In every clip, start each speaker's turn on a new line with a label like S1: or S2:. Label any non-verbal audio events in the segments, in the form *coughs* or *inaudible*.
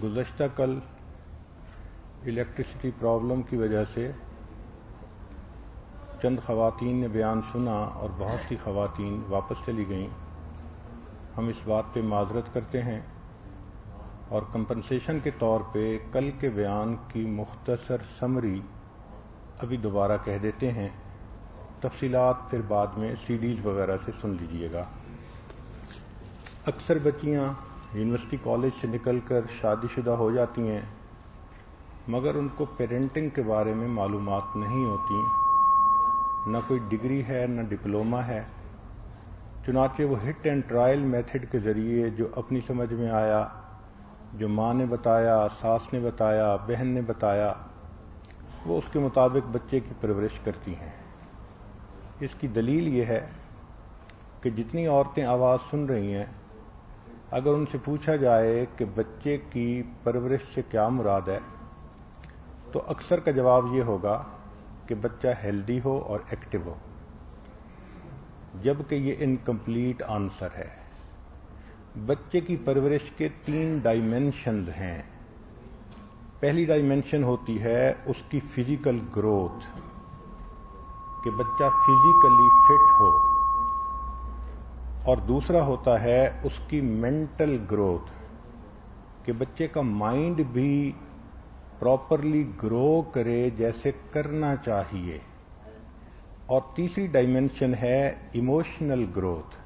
S1: गुजशत कल electricity problem की वजह से चंद खवतिन ने बयान सुना और बहुत सी खवतिन वापस चली गईं। हम इस बात पे माजरत करते हैं और कंपनसेशन के तौर पे कल के बयान की मुख्तसर समरी अभी दोबारा कह देते हैं। तफसीलात फिर बाद में सीडीज वगैरह से सुन लीजिएगा। अक्सर बच्चियाँ यूनिवर्सिटी कॉलेज से निकलकर शादीशुदा हो जाती हैं, मगर उनको पेरेंटिंग के बारे में मालूमात नहीं होती। न कोई डिग्री है, न डिप्लोमा है। चुनाचे वो हिट एंड ट्रायल मेथड के ज़रिए जो अपनी समझ में आया, जो माँ ने बताया, सास ने बताया, बहन ने बताया, वो उसके मुताबिक बच्चे की परवरिश करती हैं। इसकी दलील ये है कि जितनी औरतें आवाज़ सुन रही हैं, अगर उनसे पूछा जाए कि बच्चे की परवरिश से क्या मुराद है तो अक्सर का जवाब ये होगा कि बच्चा हेल्दी हो और एक्टिव हो। जबकि ये इनकम्प्लीट आंसर है। बच्चे की परवरिश के तीन डायमेंशन हैं। पहली डायमेंशन होती है उसकी फ़िज़िकल ग्रोथ। कि बच्चा फिजिकली फिट हो। और दूसरा होता है उसकी मेंटल ग्रोथ कि बच्चे का माइंड भी प्रॉपरली ग्रो करे जैसे करना चाहिए। और तीसरी डायमेंशन है इमोशनल ग्रोथ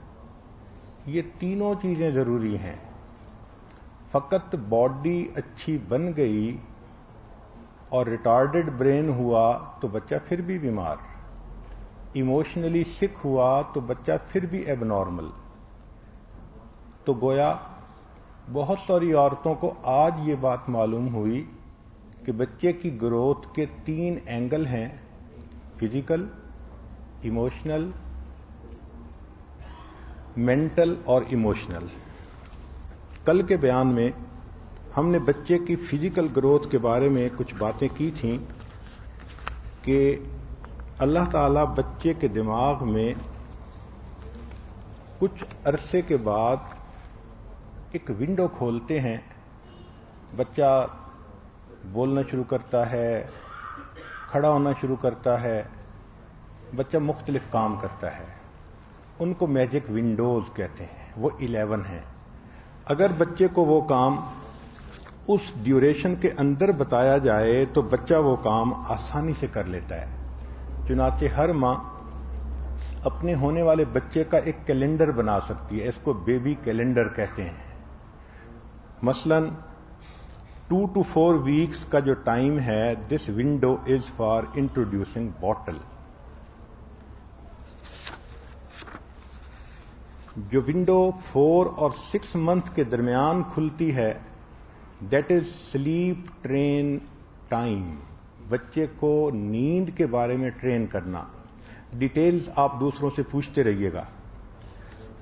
S1: ये तीनों चीज़ें ज़रूरी हैं। फकत बॉडी अच्छी बन गई और रिटार्डेड ब्रेन हुआ तो बच्चा फिर भी बीमार। इमोशनली सिक हुआ तो बच्चा फिर भी एबनॉर्मल। तो गोया, बहुत सारी औरतों को आज ये बात मालूम हुई कि बच्चे की ग्रोथ के तीन एंगल हैं, फ़िज़िकल, इमोशनल, मेंटल और इमोशनल। कल के बयान में हमने बच्चे की फ़िज़िकल ग्रोथ के बारे में कुछ बातें की थी कि अल्लाह ताला बच्चे के दिमाग में कुछ अरसे के बाद एक विंडो खोलते हैं। बच्चा बोलना शुरू करता है, खड़ा होना शुरू करता है, बच्चा मुख्तलिफ़ काम करता है। उनको मैजिक विंडोज़ कहते हैं, वो इलेवन है। अगर बच्चे को वो काम उस ड्यूरेशन के अंदर बताया जाए तो बच्चा वो काम आसानी से कर लेता है। चुनाचे हर माँ अपने होने वाले बच्चे का एक कैलेंडर बना सकती है, इसको बेबी कैलेंडर कहते हैं। मसलन टू टू फोर वीक्स का जो टाइम है this window is for introducing bottle जो विंडो फोर और सिक्स मंथ के दरमियान खुलती है that is sleep train time बच्चे को नींद के बारे में ट्रेन करना। डिटेल्स आप दूसरों से पूछते रहिएगा।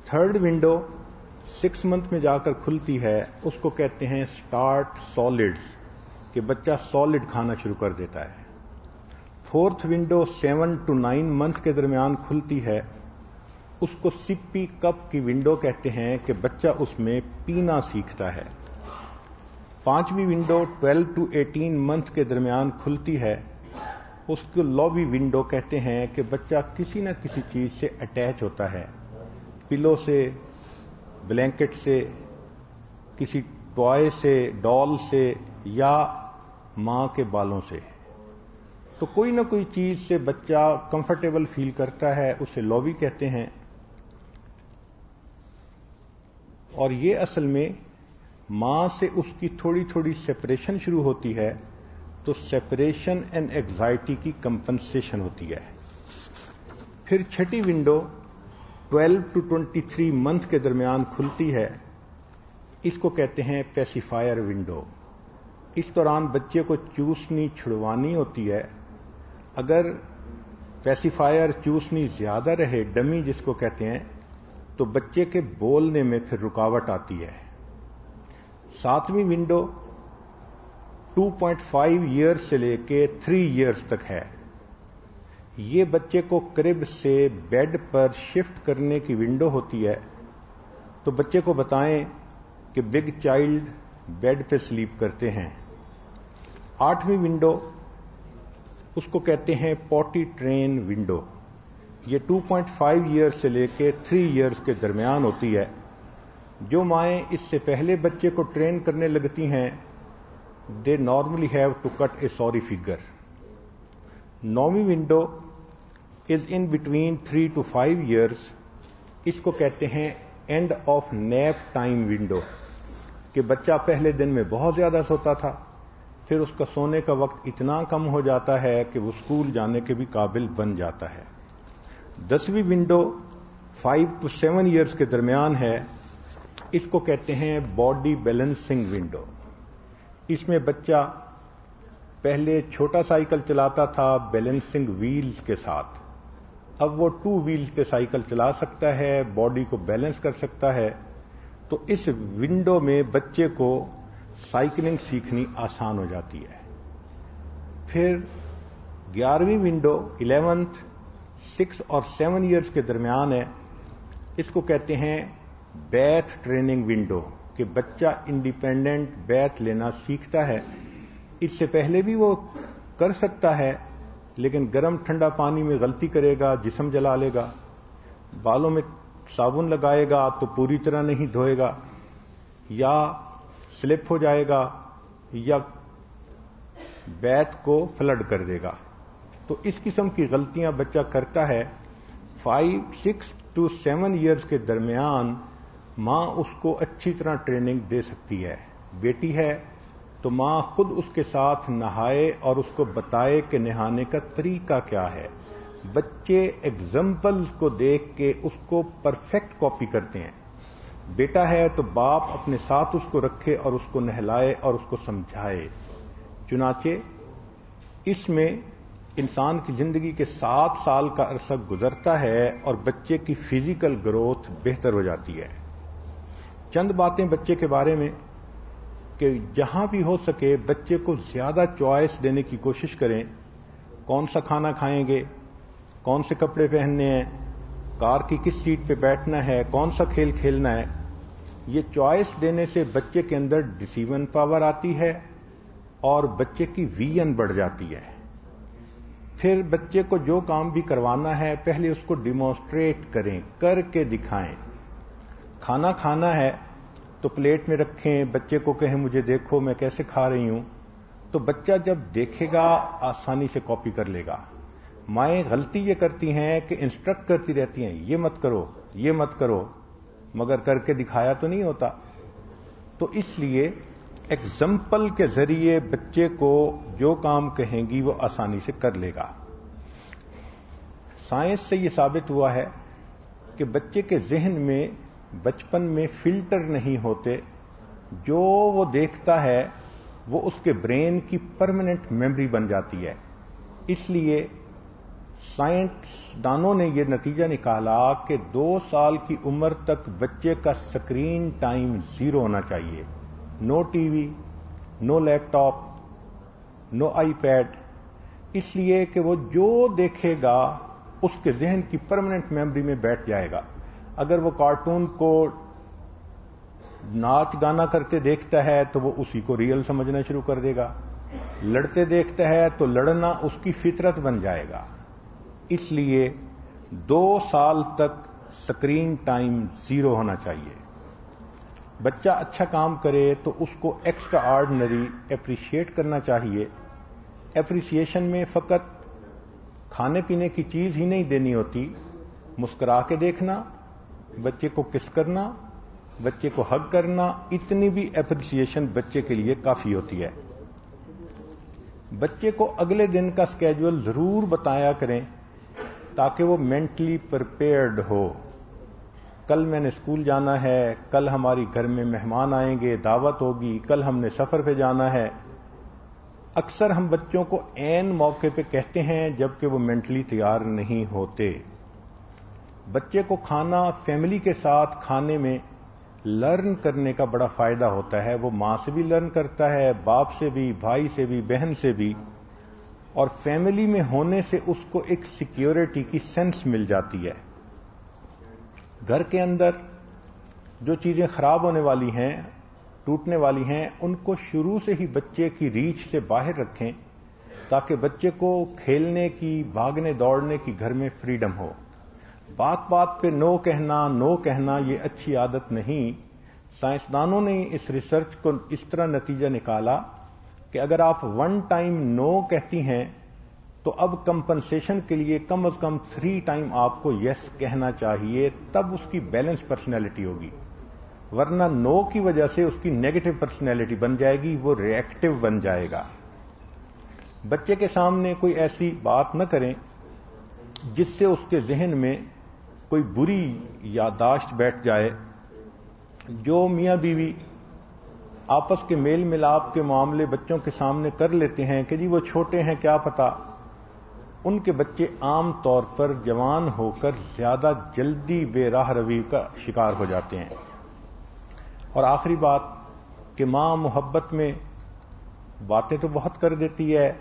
S1: थर्ड विंडो सिक्स मंथ में जाकर खुलती है, उसको कहते हैं स्टार्ट सॉलिड्स कि बच्चा सॉलिड खाना शुरू कर देता है। Fourth window seven to nine month के दरमियान खुलती है, उसको सिप्पी कप की विंडो कहते हैं कि बच्चा उसमें पीना सीखता है। पांचवी विंडो 12 टू 18 मंथ के दरमियान खुलती है। उसको लॉबी विंडो कहते हैं कि बच्चा किसी न किसी चीज़ से अटैच होता है। पिलो से ब्लैंकेट से, किसी टॉय से डॉल से या माँ के बालों से। तो कोई ना कोई चीज़ से बच्चा कंफर्टेबल फील करता है, उसे लॉबी कहते हैं। और ये असल में माँ से उसकी थोड़ी थोड़ी सेपरेशन शुरू होती है तो सेपरेशन एंड एग्जाइटी की कंपनसेशन होती है। फिर छठी विंडो 12 टू 23 मंथ के दरमियान खुलती है। इसको कहते हैं पेसिफायर विंडो इस दौरान बच्चे को चूसनी, छुड़वानी होती है। अगर पेसिफायर चूसनी ज़्यादा रहे, डमी जिसको कहते हैं तो बच्चे के बोलने में फिर रुकावट आती है। सातवीं विंडो 2.5 ईयर्स से लेके 3 ईयर्स तक है। ये बच्चे को क्रिब से बेड पर शिफ्ट करने की विंडो होती है। तो बच्चे को बताएँ कि बिग चाइल्ड बेड पे स्लीप करते हैं। आठवीं विंडो उसको कहते हैं पॉटी ट्रेन विंडो ये 2.5 ईयर्स से लेके 3 ईयर्स के दरमियान होती है। जो माएँ इससे पहले बच्चे को ट्रेन करने लगती हैं they normally have to cut a sorry figure नौवीं window is in between three to five years इसको कहते हैं end of nap time window कि बच्चा पहले दिन में बहुत ज़्यादा सोता था, फिर उसका सोने का वक्त इतना कम हो जाता है कि वो स्कूल जाने के भी काबिल बन जाता है। दसवीं window five to seven years के दरमियान है इसको कहते हैं बॉडी बैलेंसिंग विंडो। इसमें बच्चा पहले छोटा साइकिल चलाता था बैलेंसिंग व्हील्स के साथ। अब वो टू व्हील्स के साइकिल चला सकता है, बॉडी को बैलेंस कर सकता है। तो इस विंडो में बच्चे को साइकिलिंग सीखनी आसान हो जाती है। फिर ग्यारहवीं विंडो, इलेवेंथ, सिक्स और सेवन ईयर्स के दरमियान है। इसको कहते हैं बैथ ट्रेनिंग विंडो कि बच्चा इंडिपेंडेंट बैथ लेना सीखता है। इससे पहले भी वो कर सकता है, लेकिन गर्म ठंडा पानी में गलती करेगा, जिसम जला लेगा, बालों में साबुन लगाएगा तो पूरी तरह नहीं धोएगा, या स्लिप हो जाएगा, या बैथ को फ्लड कर देगा। तो इस किस्म की गलतियाँ बच्चा करता है। Five, six to seven years के दरमियान माँ उसको अच्छी तरह ट्रेनिंग दे सकती है। बेटी है तो माँ खुद उसके साथ नहाए और उसको बताए कि नहाने का तरीका क्या है। बच्चे एग्ज़ाम्पल को देख के उसको परफेक्ट कॉपी करते हैं। बेटा है तो बाप अपने साथ उसको रखे और उसको नहलाए और उसको समझाए। चुनाचे, इसमें इंसान की ज़िंदगी के सात साल का अरसा गुजरता है और बच्चे की फ़िज़िकल ग्रोथ बेहतर हो जाती है। चंद बातें बच्चे के बारे में कि जहाँ भी हो सके बच्चे को ज़्यादा चॉइस देने की कोशिश करें। कौन सा खाना खाएँगे? कौन से कपड़े पहनने हैं? कार की किस सीट पे बैठना है? कौन सा खेल खेलना है? ये चॉइस देने से बच्चे के अंदर डिसीवन पावर आती है और बच्चे की वीएन बढ़ जाती है। फिर बच्चे को जो काम भी करवाना है, पहले उसको डिमॉन्स्ट्रेट करें, करके दिखाएँ। खाना खाना है तो प्लेट में रखें, बच्चे को कहें, मुझे देखो, मैं कैसे खा रही हूँ? तो बच्चा जब देखेगा, आसानी से कॉपी कर लेगा। माएँ गलती ये करती हैं कि इंस्ट्रक्ट करती रहती हैं, ये मत करो, ये मत करो। मगर करके दिखाया तो नहीं होता। तो इसलिए एग्ज़ाम्पल के ज़रिए बच्चे को जो काम कहेंगी, वो आसानी से कर लेगा। साइंस से ये साबित हुआ है कि बच्चे के जहन में बचपन में फ़िल्टर नहीं होते, जो वो देखता है, वो उसके ब्रेन की परमानेंट मेमोरी बन जाती है। इसलिए साइंसदानों ने यह नतीजा निकाला कि दो साल की उम्र तक बच्चे का स्क्रीन टाइम ज़ीरो होना चाहिए। No TV, no laptop, no iPad. इसलिए कि वो जो देखेगा, उसके जहन की परमानेंट मेमोरी में बैठ जाएगा। अगर वो कार्टून को नाच गाना करते देखता है तो वो उसी को रियल समझना शुरू कर देगा। लड़ते देखता है तो लड़ना उसकी फितरत बन जाएगा। इसलिए दो साल तक स्क्रीन टाइम ज़ीरो होना चाहिए। बच्चा अच्छा काम करे तो उसको एक्स्ट्रा ऑर्डनरी एप्रिशिएट करना चाहिए। एप्रिसिएशन में फकत खाने पीने की चीज़ ही नहीं देनी होती। मुस्कुरा के देखना बच्चे को किस करना, बच्चे को हक करना, इतनी भी एप्रिसिएशन बच्चे के लिए काफ़ी होती है। बच्चे को अगले दिन का स्केड्यूल ज़रूर बताया करें, ताकि वो मेंटली प्रिपेयर्ड हो। कल मैंने स्कूल जाना है, कल हमारी घर में मेहमान आएँगे, दावत होगी, कल हमने सफ़र पे जाना है। अक्सर हम बच्चों को एन मौके पे कहते हैं, जबकि वो मेंटली तैयार नहीं होते। बच्चे को खाना फैमिली के साथ खाने में लर्न करने का बड़ा फ़ायदा होता है। वो माँ से भी लर्न करता है, बाप से भी, भाई से भी, बहन से भी। और फैमिली में होने से उसको एक सिक्योरिटी की सेंस मिल जाती है। घर के अंदर जो चीज़ें खराब होने वाली हैं, टूटने वाली हैं, उनको शुरू से ही बच्चे की रीच से बाहर रखें, ताकि बच्चे को खेलने की, भागने, दौड़ने की घर में फ्रीडम हो। बात बात पे नो कहना नो कहना ये अच्छी आदत नहीं। साइंसदानों ने इस रिसर्च को इस तरह नतीजा निकाला कि अगर आप वन टाइम नो कहती हैं तो अब कंपनसेशन के लिए कम अज कम थ्री टाइम आपको यस कहना चाहिए, तब उसकी बैलेंस पर्सनैलिटी होगी। वरना नो की वजह से उसकी नेगेटिव पर्सनैलिटी बन जाएगी, वो रिएक्टिव बन जाएगा। बच्चे के सामने कोई ऐसी बात न करें जिससे उसके जहन में कोई बुरी यादाश्त बैठ जाए, जो मियाँ बीवी आपस के मेल मिलाप के मामले बच्चों के सामने कर लेते हैं कि जी वो छोटे हैं, क्या पता? उनके बच्चे आम तौर पर जवान होकर ज़्यादा जल्दी बेराह रवि का शिकार हो जाते हैं। और आखिरी बात कि माँ मोहब्बत में बातें तो बहुत कर देती है,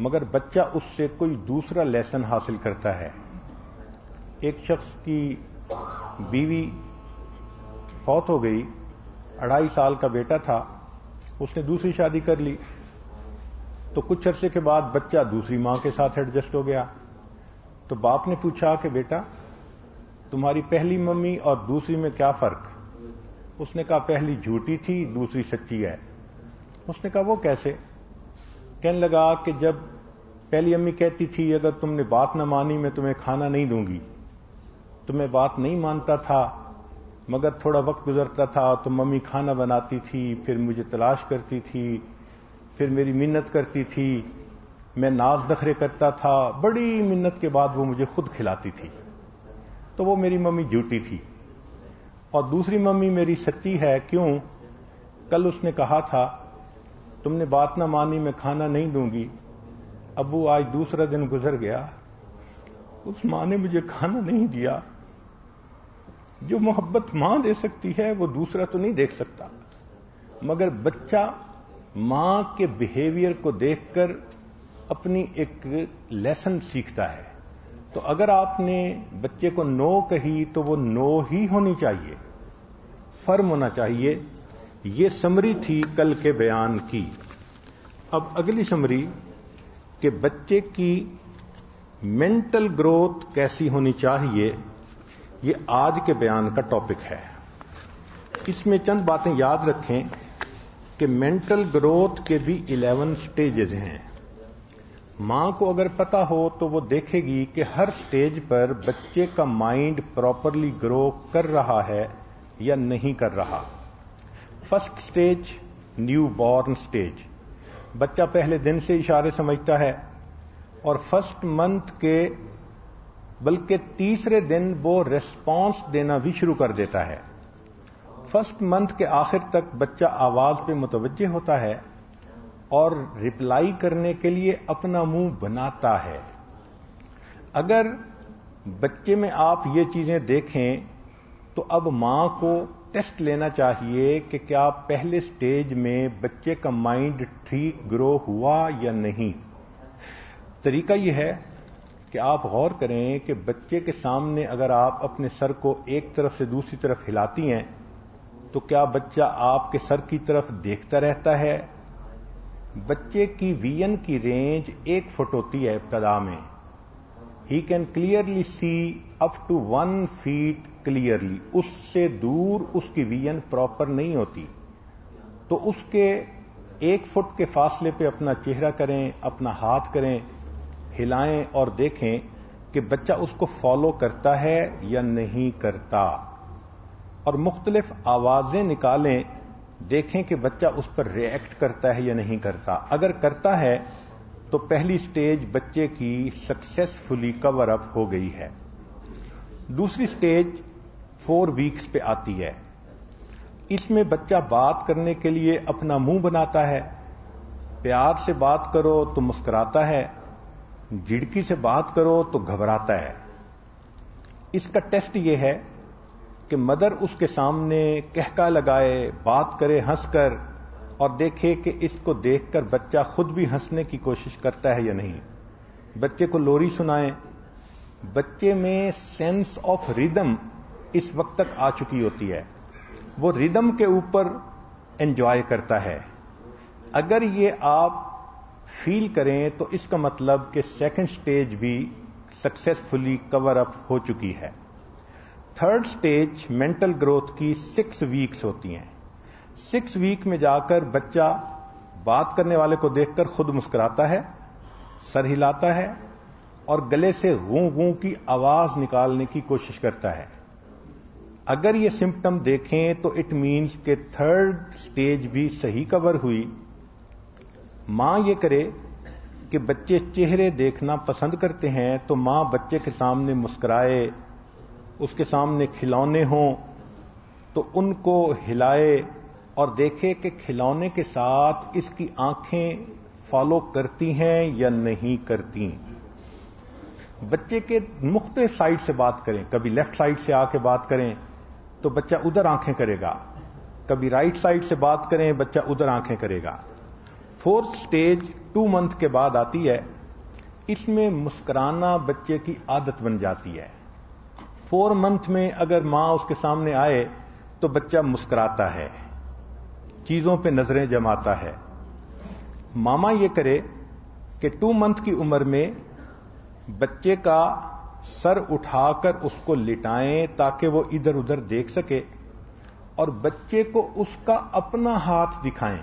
S1: मगर बच्चा उससे कोई दूसरा लेसन हासिल करता है। एक शख्स की बीवी फौत हो गई, अढ़ाई साल का बेटा था, उसने दूसरी शादी कर ली। तो कुछ अरसे के बाद बच्चा दूसरी माँ के साथ एडजस्ट हो गया। तो बाप ने पूछा कि बेटा, तुम्हारी पहली मम्मी और दूसरी में क्या फ़र्क? उसने कहा, पहली झूठी थी, दूसरी सच्ची है। उसने कहा, वो कैसे? कहने लगा कि जब पहली अम्मी कहती थी, अगर तुमने बात न मानी, मैं तुम्हें खाना नहीं दूँगी। तो मैं बात नहीं मानता था, मगर थोड़ा वक्त गुजरता था तो मम्मी खाना बनाती थी, फिर मुझे तलाश करती थी, फिर मेरी मिन्नत करती थी। मैं नाज नखरे करता था, बड़ी मिन्नत के बाद वो मुझे खुद खिलाती थी। तो वो मेरी मम्मी झूठी थी। और दूसरी मम्मी मेरी सच्ची है, क्यों? कल उसने कहा था, तुमने बात ना मानी, मैं खाना नहीं दूँगी। अब वो आज दूसरा दिन गुजर गया। उस माँ ने मुझे खाना नहीं दिया। जो मोहब्बत माँ दे सकती है, वो दूसरा तो नहीं देख सकता। मगर बच्चा माँ के बिहेवियर को देखकर अपनी एक लेसन सीखता है। तो अगर आपने बच्चे को नो कही तो वो नो ही होनी चाहिए। फर्म होना चाहिए। ये समरी थी कल के बयान की। अब अगली समरी कि बच्चे की मेंटल ग्रोथ कैसी होनी चाहिए ये आज के बयान का टॉपिक है। इसमें चंद बातें याद रखें कि मेंटल ग्रोथ के भी 11 स्टेजेस हैं। माँ को अगर पता हो तो वो देखेगी कि हर स्टेज पर बच्चे का माइंड प्रॉपरली ग्रो कर रहा है या नहीं कर रहा। First stage newborn stage बच्चा पहले दिन से इशारे समझता है और फ़र्स्ट मंथ के बल्कि तीसरे दिन वो रिस्पांस देना भी शुरू कर देता है। फ़र्स्ट मंथ के आखिर तक बच्चा आवाज़ पे मुतवजह होता है और रिप्लाई करने के लिए अपना मुँह बनाता है। अगर बच्चे में आप ये चीज़ें देखें तो अब माँ को टेस्ट लेना चाहिए कि क्या पहले स्टेज में बच्चे का माइंड ठीक ग्रो हुआ या नहीं। तरीका यह है कि आप गौर करें कि बच्चे के सामने अगर आप अपने सर को एक तरफ़ से दूसरी तरफ़ हिलाती हैं तो क्या बच्चा आपके सर की तरफ़ देखता रहता है? बच्चे की वीएन की रेंज एक फुट होती है इब्तदा में। He can clearly see up to one feet clearly उससे दूर उसकी वीएन प्रॉपर नहीं होती। तो उसके एक फुट के फासले पे अपना चेहरा करें, अपना हाथ करें हिलाएँ और देखें कि बच्चा उसको फॉलो करता है या नहीं करता। और मुख्तलिफ़ आवाज़ें निकालें, देखें कि बच्चा उस पर रिएक्ट करता है या नहीं करता। अगर करता है तो पहली स्टेज बच्चे की सक्सेसफुली कवर अप हो गई है। दूसरी स्टेज फोर वीक्स पे आती है। इसमें बच्चा बात करने के लिए अपना मुँह बनाता है। प्यार से बात करो तो मुस्कुराता है। झिड़की से बात करो तो घबराता है। इसका टेस्ट यह है कि मदर उसके सामने कहका लगाए, बात करे, हंसकर और देखे कि इसको देखकर बच्चा खुद भी हंसने की कोशिश करता है या नहीं। बच्चे को लोरी सुनाए। बच्चे में सेंस ऑफ़ रिदम इस वक्त तक आ चुकी होती है। वो रिदम के ऊपर एंजॉय करता है। अगर ये आप फील करें तो इसका मतलब कि सेकंड स्टेज भी सक्सेसफुली कवर अप हो चुकी है। थर्ड स्टेज मेंटल ग्रोथ की सिक्स वीक्स होती हैं। सिक्स वीक में जाकर बच्चा बात करने वाले को देखकर खुद मुस्कुराता है, सर हिलाता है और गले से गूं गूं की आवाज़ निकालने की कोशिश करता है। अगर ये सिम्टम देखें तो इट मीन्स के थर्ड स्टेज भी सही कवर हुई। माँ ये करे कि बच्चे चेहरे देखना पसंद करते हैं तो माँ बच्चे के सामने मुस्कुराए, उसके सामने खिलौने हों तो उनको हिलाए और देखे कि खिलौने के साथ इसकी आँखें फॉलो करती हैं या नहीं करती। बच्चे के मुख्त साइड से बात करें, कभी लेफ़्ट साइड से आके बात करें तो बच्चा उधर आँखें करेगा। कभी राइट साइड से बात करें, बच्चा उधर आँखें करेगा। फोर्थ स्टेज टू मंथ के बाद आती है, इसमें मुस्कुराना बच्चे की आदत बन जाती है। फोर मंथ में अगर माँ उसके सामने आए तो बच्चा मुस्कुराता है, चीज़ों पे नज़रें जमाता है। मामा ये करे कि टू मंथ की उम्र में बच्चे का सर उठाकर उसको लिटाएँ ताकि वो इधर उधर देख सके और बच्चे को उसका अपना हाथ दिखाएँ।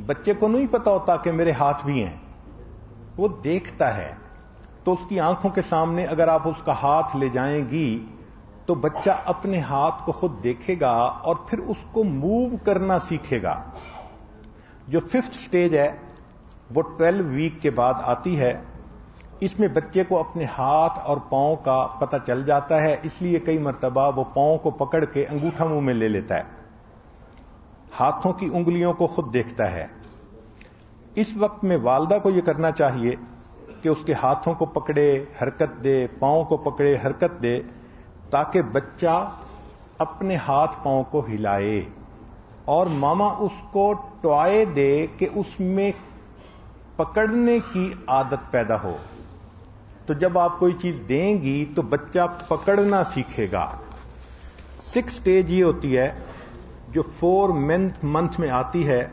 S1: बच्चे को नहीं पता होता कि मेरे हाथ भी हैं। वो देखता है। तो उसकी आँखों के सामने अगर आप उसका हाथ ले जाएँगी तो बच्चा अपने हाथ को खुद देखेगा और फिर उसको मूव करना सीखेगा। जो फिफ्थ स्टेज है, वो ट्वेल्व वीक के बाद आती है। इसमें बच्चे को अपने हाथ और पाँव का पता चल जाता है। इसलिए कई मरतबा वो पाँव को पकड़ के अंगूठा मुँह में ले लेता है। हाथों की उंगलियों को खुद देखता है। इस वक्त में वालदा को यह करना चाहिए कि उसके हाथों को पकड़े, हरकत दे, पाँव को पकड़े, हरकत दे, ताकि बच्चा अपने हाथ पाँव को हिलाए और मामा उसको टॉय दे कि उसमें पकड़ने की आदत पैदा हो। तो जब आप कोई चीज़ देंगी तो बच्चा पकड़ना सीखेगा। सिक्स स्टेज ये होती है जो फोर मंथ मंथ में आती है,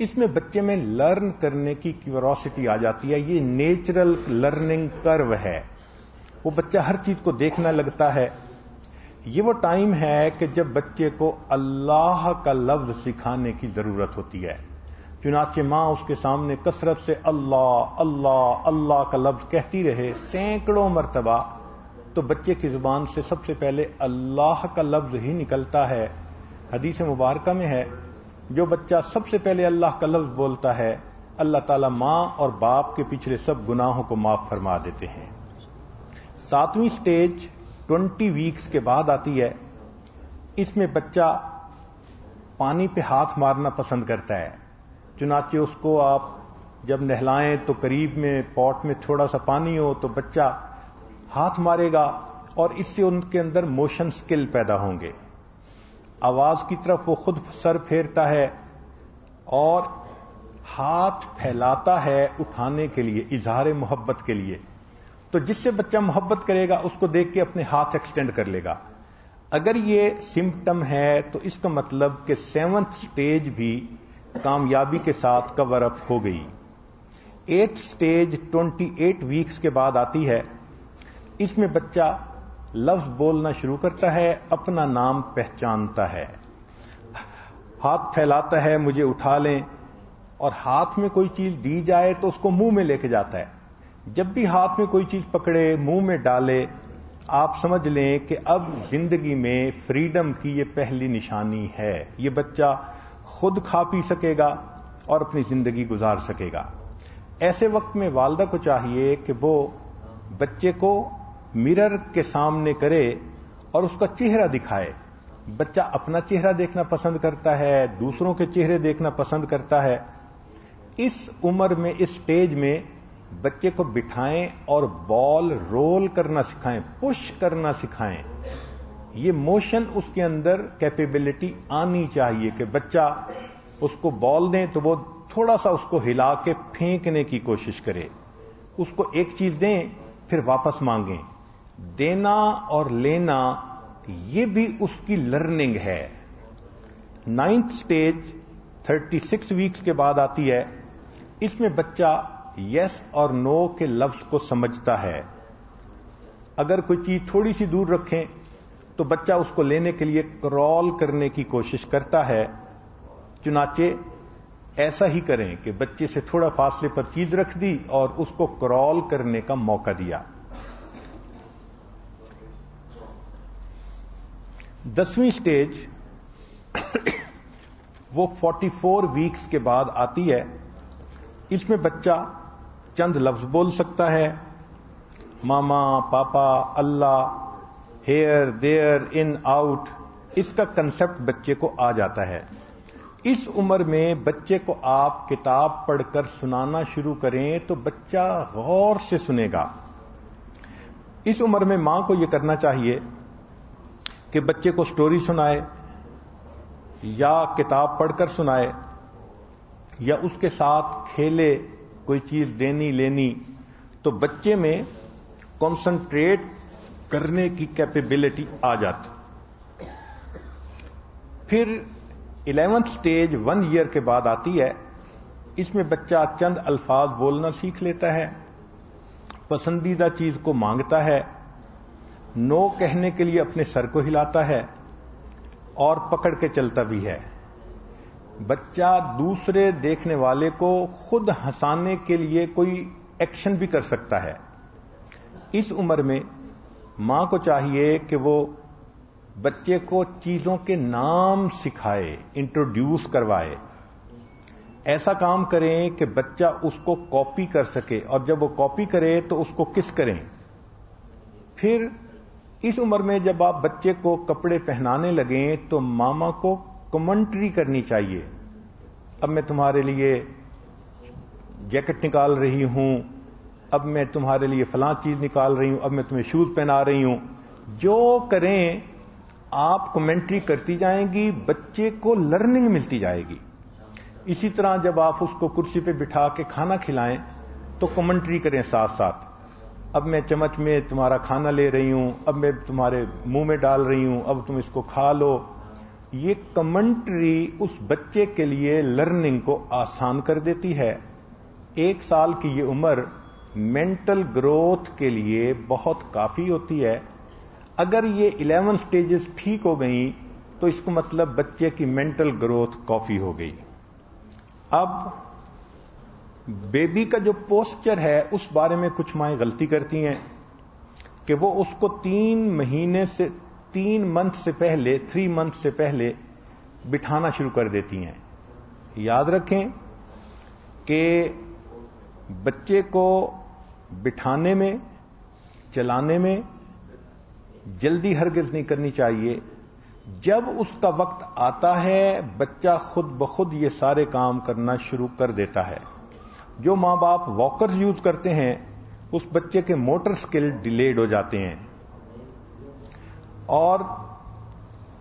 S1: इसमें बच्चे में लर्न करने की क्यूरोसिटी आ जाती है। ये नेचुरल लर्निंग कर्व है। वो बच्चा हर चीज़ को देखना लगता है। ये वो टाइम है कि जब बच्चे को अल्लाह का लफ्ज सिखाने की ज़रूरत होती है। चुनाचे माँ उसके सामने कसरत से अल्लाह अल्लाह अल्लाह का लफ्ज कहती रहे सैकड़ों मरतबा तो बच्चे की ज़ुबान से सबसे पहले अल्लाह का लफ्ज ही निकलता है। हदीस मुबारक में है, जो बच्चा सबसे पहले अल्लाह का लफ्ज बोलता है, अल्लाह ताला माँ और बाप के पिछले सब गुनाहों को माफ़ फरमा देते हैं। सातवीं स्टेज ट्वेंटी वीक्स के बाद आती है। इसमें बच्चा पानी पे हाथ मारना पसंद करता है। चुनाचे उसको आप जब नहलाएँ तो करीब में पॉट में थोड़ा सा पानी हो तो बच्चा हाथ मारेगा और इससे उनके अंदर मोशन स्किल पैदा होंगे। आवाज़ की तरफ़ वो खुद सर फेरता है और हाथ फैलाता है उठाने के लिए इजहार मोहब्बत के लिए। तो जिससे बच्चा मोहब्बत करेगा, उसको देख के अपने हाथ एक्सटेंड कर लेगा। अगर ये सिम्टम है तो इसका मतलब कि सेवंथ स्टेज भी कामयाबी के साथ कवर अप हो गई। एट स्टेज 28 वीक्स के बाद आती है। इसमें बच्चा लफ्ज बोलना शुरू करता है, अपना नाम पहचानता है। हाथ फैलाता है, मुझे उठा लें। और हाथ में कोई चीज़ दी जाए तो उसको मुँह में लेके जाता है। जब भी हाथ में कोई चीज़ पकड़े, मुँह में डाले, आप समझ लें कि अब ज़िंदगी में फ्रीडम की ये पहली निशानी है। ये बच्चा खुद खा पी सकेगा और अपनी ज़िंदगी गुजार सकेगा। ऐसे वक्त में वालदा को चाहिए कि वो बच्चे को मिरर के सामने करे और उसका चेहरा दिखाए। बच्चा अपना चेहरा देखना पसंद करता है, दूसरों के चेहरे देखना पसंद करता है। इस उम्र में, इस स्टेज में बच्चे को बिठाएँ और बॉल रोल करना सिखाएँ पुश करना सिखाएँ। ये मोशन उसके अंदर कैपेबिलिटी आनी चाहिए कि बच्चा उसको बॉल दें तो वो थोड़ा सा उसको हिला के फेंकने की कोशिश करे। उसको एक चीज़ दें, फिर वापस मांगें। देना और लेना, ये भी उसकी लर्निंग है। नाइन्थ स्टेज 36 वीक्स के बाद आती है। इसमें बच्चा यस और नो के लफ्ज को समझता है। अगर कोई चीज़ थोड़ी सी दूर रखें तो बच्चा उसको लेने के लिए क्रॉल करने की कोशिश करता है। चुनाचे, ऐसा ही करें कि बच्चे से थोड़ा फासले पर चीज़ रख दी और उसको क्रॉल करने का मौका दिया। दसवीं स्टेज वो 44 वीक्स के बाद आती है। इसमें बच्चा चंद लफ्ज बोल सकता है। मामा, पापा, अल्लाह हेयर देयर इन आउट इसका कंसेप्ट बच्चे को आ जाता है। इस उम्र में बच्चे को आप किताब पढ़कर सुनाना शुरू करें तो बच्चा गौर से सुनेगा। इस उम्र में माँ को यह करना चाहिए कि बच्चे को स्टोरी सुनाए, या किताब पढ़कर सुनाए, या उसके साथ खेले, कोई चीज़ देनी, लेनी तो बच्चे में कंसंट्रेट करने की कैपेबिलिटी आ जाती। फिर इलेवेंथ स्टेज वन ईयर के बाद आती है, इसमें बच्चा चंद अल्फाज बोलना सीख लेता है, पसंदीदा चीज़ को माँगता है नो कहने के लिए अपने सर को हिलाता है और पकड़ के चलता भी है। बच्चा दूसरे देखने वाले को खुद हंसाने के लिए कोई एक्शन भी कर सकता है। इस उम्र में माँ को चाहिए कि वो बच्चे को चीज़ों के नाम सिखाए इंट्रोड्यूस करवाए। ऐसा काम करें कि बच्चा उसको कॉपी कर सके और जब वो कॉपी करे तो उसको किस करें। फिर इस उम्र में जब आप बच्चे को कपड़े पहनाने लगे तो मामा को कमेंट्री करनी चाहिए। अब मैं तुम्हारे लिए जैकेट निकाल रही हूँ, अब मैं तुम्हारे लिए फलां चीज़ निकाल रही हूँ, अब मैं तुम्हें शूज़ पहना रही हूँ। जो करें, आप कमेंट्री करती जाएँगी, बच्चे को लर्निंग मिलती जाएगी। इसी तरह जब आप उसको कुर्सी पे बिठा के खाना खिलाएँ तो कमेंट्री करें साथ साथ अब मैं चम्मच में तुम्हारा खाना ले रही हूँ, अब मैं तुम्हारे मुँह में डाल रही हूँ, अब तुम इसको खा लो। ये कमेंट्री उस बच्चे के लिए लर्निंग को आसान कर देती है। एक साल की ये उम्र मेंटल ग्रोथ के लिए बहुत काफ़ी होती है। अगर ये इलेवन स्टेजेस ठीक हो गई तो इसको मतलब बच्चे की मेंटल ग्रोथ काफ़ी हो गई। अब बेबी का जो पोस्चर है, उस बारे में कुछ माएँ गलती करती हैं कि वो उसको तीन महीने से, तीन मंथ से पहले थ्री मंथ से पहले बिठाना शुरू कर देती हैं। याद रखें कि बच्चे को बिठाने में, चलाने में जल्दी हरगिज नहीं करनी चाहिए। जब उसका वक्त आता है, बच्चा खुद ब खुद ये सारे काम करना शुरू कर देता है। जो माँ बाप वॉकर्स यूज़ करते हैं, उस बच्चे के मोटर स्किल डिलेड हो जाते हैं। और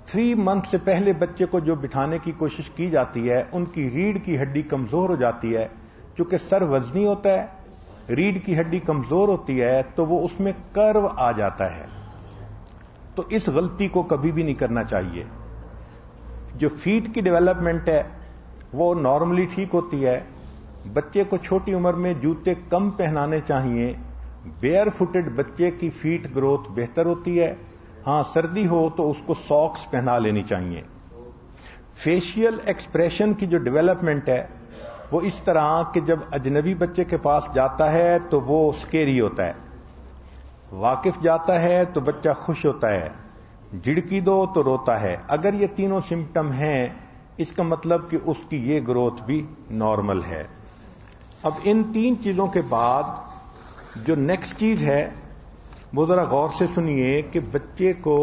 S1: थ्री मंथ से पहले बच्चे को जो बिठाने की कोशिश की जाती है, उनकी रीढ़ की हड्डी कमज़ोर हो जाती है। क्योंकि सर वजनी होता है, रीढ़ की हड्डी कमज़ोर होती है तो वो उसमें कर्व आ जाता है। तो इस गलती को कभी भी नहीं करना चाहिए। जो फीट की डेवलपमेंट है, वो नॉर्मली ठीक होती है बच्चे को छोटी उम्र में जूते कम पहनाने चाहिए। बेयर फुटेड बच्चे की फीट ग्रोथ बेहतर होती है। हाँ, सर्दी हो तो उसको सॉक्स पहना लेनी चाहिए। फेशियल एक्सप्रेशन की जो डेवलपमेंट है, वो इस तरह कि जब अजनबी बच्चे के पास जाता है तो वो स्केरी होता है। वाकिफ जाता है तो बच्चा खुश होता है। झिड़की दो तो रोता है। अगर ये तीनों सिम्टम हैं, इसका मतलब कि उसकी ये ग्रोथ भी नॉर्मल है। अब इन तीन चीज़ों के बाद जो नेक्स्ट चीज़ है, वो जरा गौर से सुनिए कि बच्चे को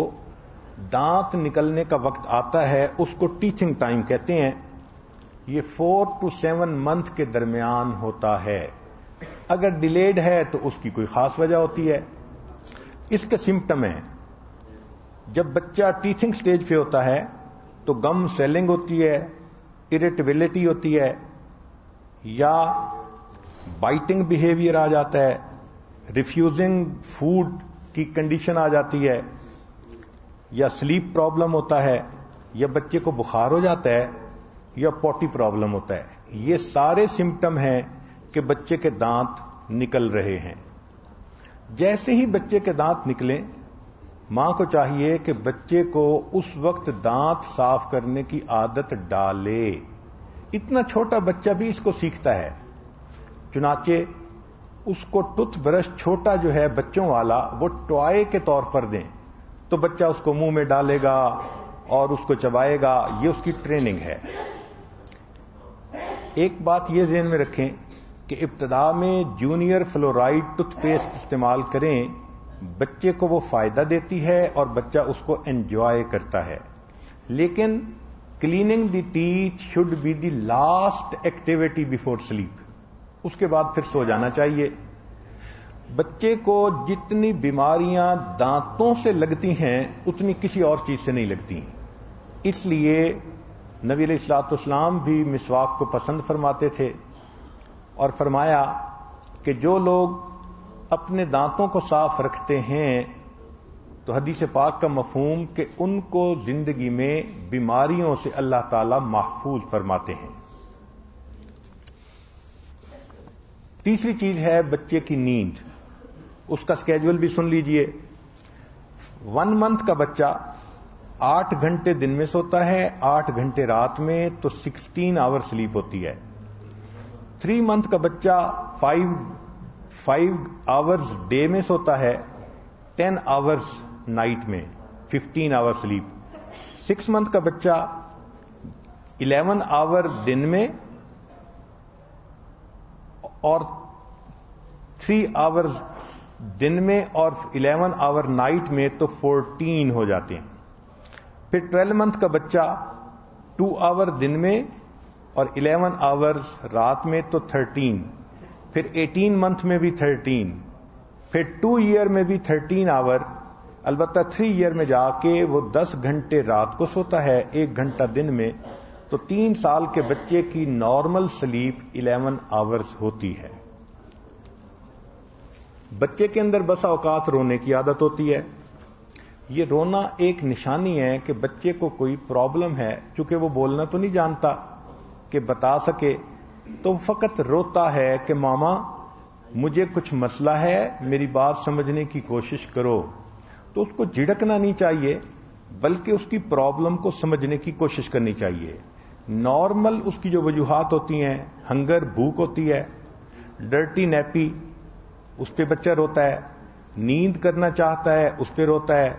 S1: दांत निकलने का वक्त आता है, उसको टीचिंग टाइम कहते हैं। ये फोर टू सेवन मंथ के दरमियान होता है। अगर डिलेड है तो उसकी कोई खास वजह होती है। इसके सिम्टम है। जब बच्चा टीचिंग स्टेज पे होता है तो गम सेलिंग होती है इरिटेबिलिटी होती है, या बाइटिंग बिहेवियर आ जाता है रिफ्यूजिंग फ़ूड की कंडीशन आ जाती है, या स्लीप प्रॉब्लम होता है, या बच्चे को बुखार हो जाता है, या पोटी प्रॉब्लम होता है। ये सारे सिम्टम हैं कि बच्चे के दांत निकल रहे हैं। जैसे ही बच्चे के दांत निकले, माँ को चाहिए कि बच्चे को उस वक्त दांत साफ़ करने की आदत डाले। इतना छोटा बच्चा भी इसको सीखता है। चुनाचे उसको टूथ ब्रश छोटा जो है बच्चों वाला, वो टॉय के तौर पर दें। तो बच्चा उसको मुँह में डालेगा और उसको चबाएगा, ये उसकी ट्रेनिंग है। एक बात ये जेन में रखें कि इब्तदा में जूनियर फ्लोराइड टूथपेस्ट इस्तेमाल करें, बच्चे को वो फ़ायदा देती है और बच्चा उसको एंजॉय करता है। लेकिन cleaning the teeth should be the last activity before sleep. उसके बाद फिर सो जाना चाहिए। बच्चे को जितनी बीमारियाँ दांतों से लगती हैं, उतनी किसी और चीज़ से नहीं लगती। इसलिए नबी इस्लाम भी मिसवाक को पसंद फरमाते थे और फरमाया कि जो लोग अपने दांतों को साफ़ रखते हैं तो हदीस पाक का मफहूम कि उनको ज़िंदगी में बीमारियों से अल्लाह ताला महफूज फरमाते हैं। तीसरी चीज़ है बच्चे की नींद। उसका स्केजुअल भी सुन लीजिए। वन मंथ का बच्चा आठ घंटे दिन में सोता है, आठ घंटे रात में तो सिक्सटीन आवर स्लीप होती है। थ्री मंथ का बच्चा फाइव फाइव आवर्स डे में सोता है टेन आवर्स नाइट में fifteen hour sleep six month का बच्चा इलेवन आवर दिन में और थ्री आवर दिन में और इलेवन आवर नाइट में तो फोर्टीन हो जाते हैं। फिर ट्वेल्व मंथ का बच्चा टू आवर दिन में और इलेवन आवर रात में तो थर्टीन फिर एटीन मंथ में भी थर्टीन फिर टू ईयर में भी थर्टीन आवर अलबत्ता थ्री ईयर में जाके वो दस घंटे रात को सोता है, एक घंटा दिन में। तो तीन साल के बच्चे की नॉर्मल स्लीप इलेवन आवर्स होती है। बच्चे के अंदर बसा औकात रोने की आदत होती है। ये रोना एक निशानी है कि बच्चे को कोई प्रॉब्लम है, चूँकि वो बोलना तो नहीं जानता कि बता सके। तो फकत रोता है कि, मामा, मुझे कुछ मसला है, मेरी बात समझने की कोशिश करो। तो उसको झिड़कना नहीं चाहिए, बल्कि उसकी प्रॉब्लम को समझने की कोशिश करनी चाहिए। नॉर्मल उसकी जो वजूहत होती हैं, हंगर, भूख होती है, डर्टी, नैपी, उस पर बच्चा रोता है, नींद करना चाहता है, उस पर रोता है,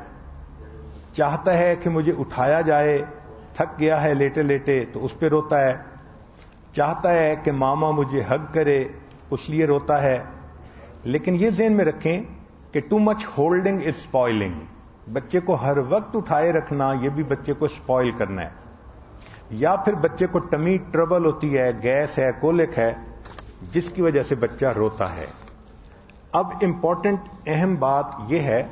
S1: चाहता है कि मुझे उठाया जाए, थक गया है लेटे लेटे तो उस पर रोता है, चाहता है कि मामा मुझे हग करे, उस लिए रोता है, लेकिन ये जेन में रखें कि too much holding is spoiling बच्चे को हर वक्त उठाए रखना यह भी बच्चे को स्पॉइल करना है। या फिर बच्चे को टमी ट्रबल होती है, गैस है, कोलिक है, जिसकी वजह से बच्चा रोता है। अब इंपॉर्टेंट अहम बात यह है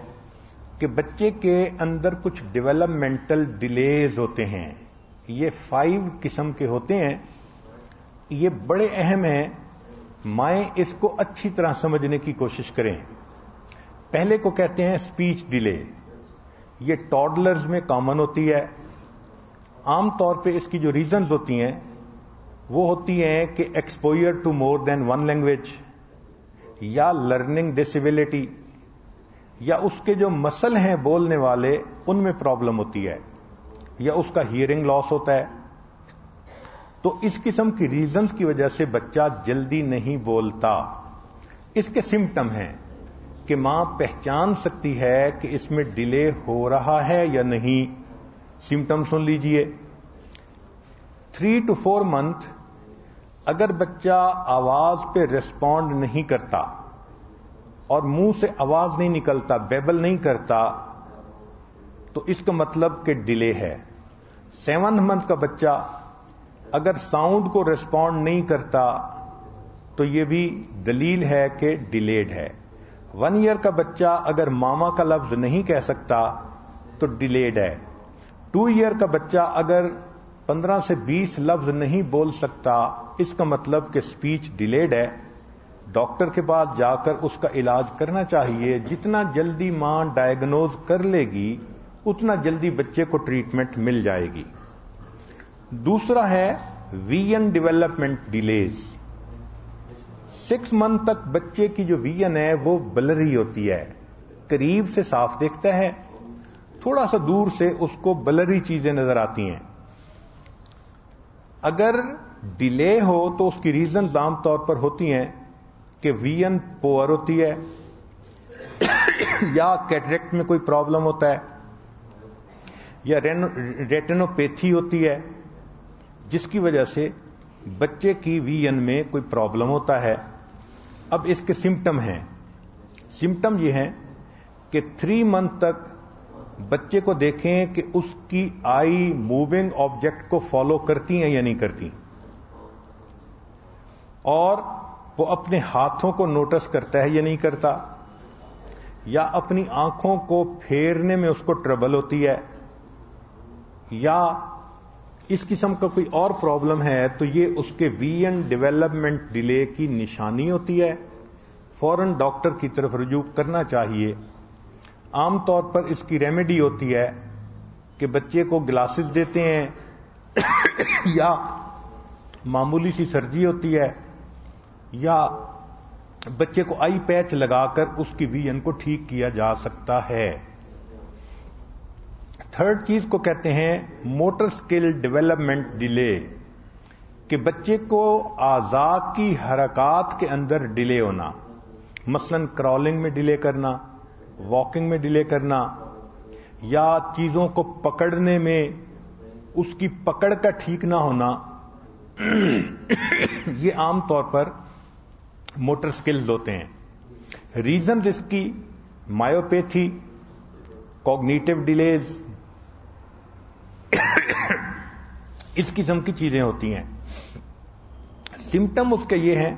S1: कि बच्चे के अंदर कुछ डेवलपमेंटल डिलेज होते हैं। ये फाइव किस्म के होते हैं। ये बड़े अहम हैं। माए इसको अच्छी तरह समझने की कोशिश करें। पहले को कहते हैं स्पीच डिले ये टॉडलर्स में कॉमन होती है। आमतौर पे इसकी जो रीजंस होती हैं, वो होती हैं कि exposure to more than one language या लर्निंग डिसेबिलिटी या उसके जो मसल हैं बोलने वाले, उनमें प्रॉब्लम होती है, या उसका हियरिंग लॉस होता है। तो इस किस्म की रीजंस की वजह से बच्चा जल्दी नहीं बोलता। इसके सिम्टम हैं कि माँ पहचान सकती है कि इसमें डिले हो रहा है या नहीं। सिम्टम सुन लीजिए। थ्री टू फोर मंथ अगर बच्चा आवाज़ पे रिस्पॉन्ड नहीं करता और मुँह से आवाज़ नहीं निकलता बेबल नहीं करता तो इसका मतलब कि डिले है। सेवन मंथ का बच्चा अगर साउंड को रिस्पॉन्ड नहीं करता तो यह भी दलील है कि डिलेड है। वन ईयर का बच्चा अगर मामा का लफ्ज नहीं कह सकता तो डिलेड है। टू ईयर का बच्चा अगर 15 से 20 लफ्ज नहीं बोल सकता, इसका मतलब कि स्पीच डिलेड है। डॉक्टर के पास जाकर उसका इलाज करना चाहिए। जितना जल्दी माँ डायग्नोज कर लेगी, उतना जल्दी बच्चे को ट्रीटमेंट मिल जाएगी। दूसरा है वीएन डेवलपमेंट डिलेज सिक्स मंथ तक बच्चे की जो वीएन है, वो बलरी होती है। करीब से साफ़ देखता है। थोड़ा सा दूर से उसको बलरी चीज़ें नज़र आती हैं। अगर डिले हो तो उसकी रीजन आमतौर पर होती हैं कि वीएन पोअर होती है, या कैटरेक्ट में कोई प्रॉब्लम होता है, या रेटेनोपैथी होती है, जिसकी वजह से बच्चे की वीएन में कोई प्रॉब्लम होता है। अब इसके सिम्टम हैं। सिम्टम ये हैं कि थ्री मंथ तक बच्चे को देखें कि उसकी आई मूविंग ऑब्जेक्ट को फॉलो करती है या नहीं करती। और वो अपने हाथों को नोटिस करता है या नहीं करता। या अपनी आँखों को फेरने में उसको ट्रबल होती है। या इस किस्म का कोई और प्रॉब्लम है तो ये उसके वीएन डेवलपमेंट डिले की निशानी होती है। फ़ौरन डॉक्टर की तरफ़ रुजू करना चाहिए। आमतौर पर इसकी रेमेडी होती है कि बच्चे को ग्लासेस देते हैं, या मामूली सी सर्जी होती है, या बच्चे को आई पैच लगाकर उसकी वीएन को ठीक किया जा सकता है। थर्ड चीज़ को कहते हैं मोटर स्किल डेवलपमेंट डिले कि बच्चे को आज़ाद की हरकत के अंदर डिले होना, मसलन क्रॉलिंग में डिले करना। वॉकिंग में डिले करना, या चीज़ों को पकड़ने में उसकी पकड़ का ठीक ना होना, *clears throat* ये आमतौर पर मोटर स्किल्स होते हैं। रीजन इसकी मायोपैथी कॉग्निटिव डिलेज इस किस्म की चीज़ें होती हैं। सिम्टम उसके ये हैं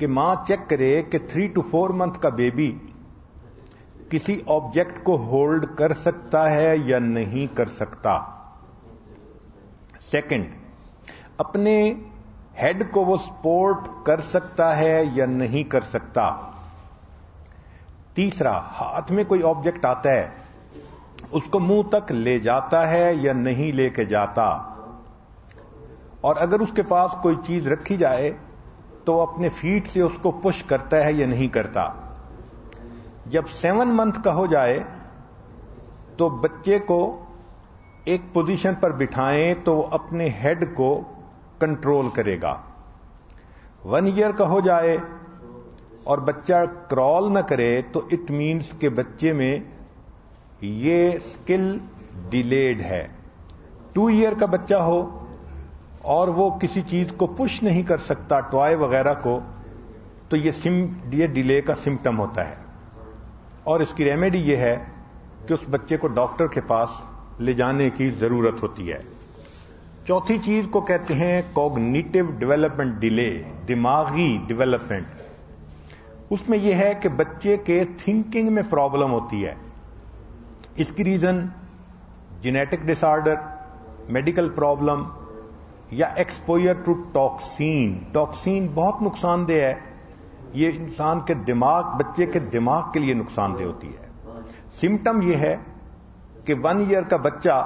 S1: कि माँ चेक करे कि थ्री टू फोर मंथ का बेबी किसी ऑब्जेक्ट को होल्ड कर सकता है या नहीं कर सकता। सेकंड अपने हेड को वो सपोर्ट कर सकता है या नहीं कर सकता। तीसरा, हाथ में कोई ऑब्जेक्ट आता है, उसको मुँह तक ले जाता है या नहीं लेके जाता। और अगर उसके पास कोई चीज़ रखी जाए तो अपने फीट से उसको पुश करता है या नहीं करता। जब सेवन मंथ का हो जाए तो बच्चे को एक पोजीशन पर बिठाएँ तो वो अपने हेड को कंट्रोल करेगा। वन ईयर का हो जाए और बच्चा क्रॉल न करे तो इट मीन्स के बच्चे में ये स्किल डिलेड है। टू ईयर का बच्चा हो और वो किसी चीज़ को पुश नहीं कर सकता टॉय वगैरह को तो ये सिम ये डिले का सिम्टम होता है। और इसकी रेमेडी ये है कि उस बच्चे को डॉक्टर के पास ले जाने की ज़रूरत होती है। चौथी चीज़ को कहते हैं कॉग्निटिव डेवलपमेंट डिले दिमागी डेवलपमेंट उसमें यह है कि बच्चे के थिंकिंग में प्रॉब्लम होती है। इसकी reason genetic disorder medical problem या एक्सपोजर टू टॉक्सिन टॉक्सिन बहुत नुकसानदेह है। ये इंसान के दिमाग, बच्चे के दिमाग के लिए नुकसानदेह होती है। सिम्टम यह है कि वन ईयर का बच्चा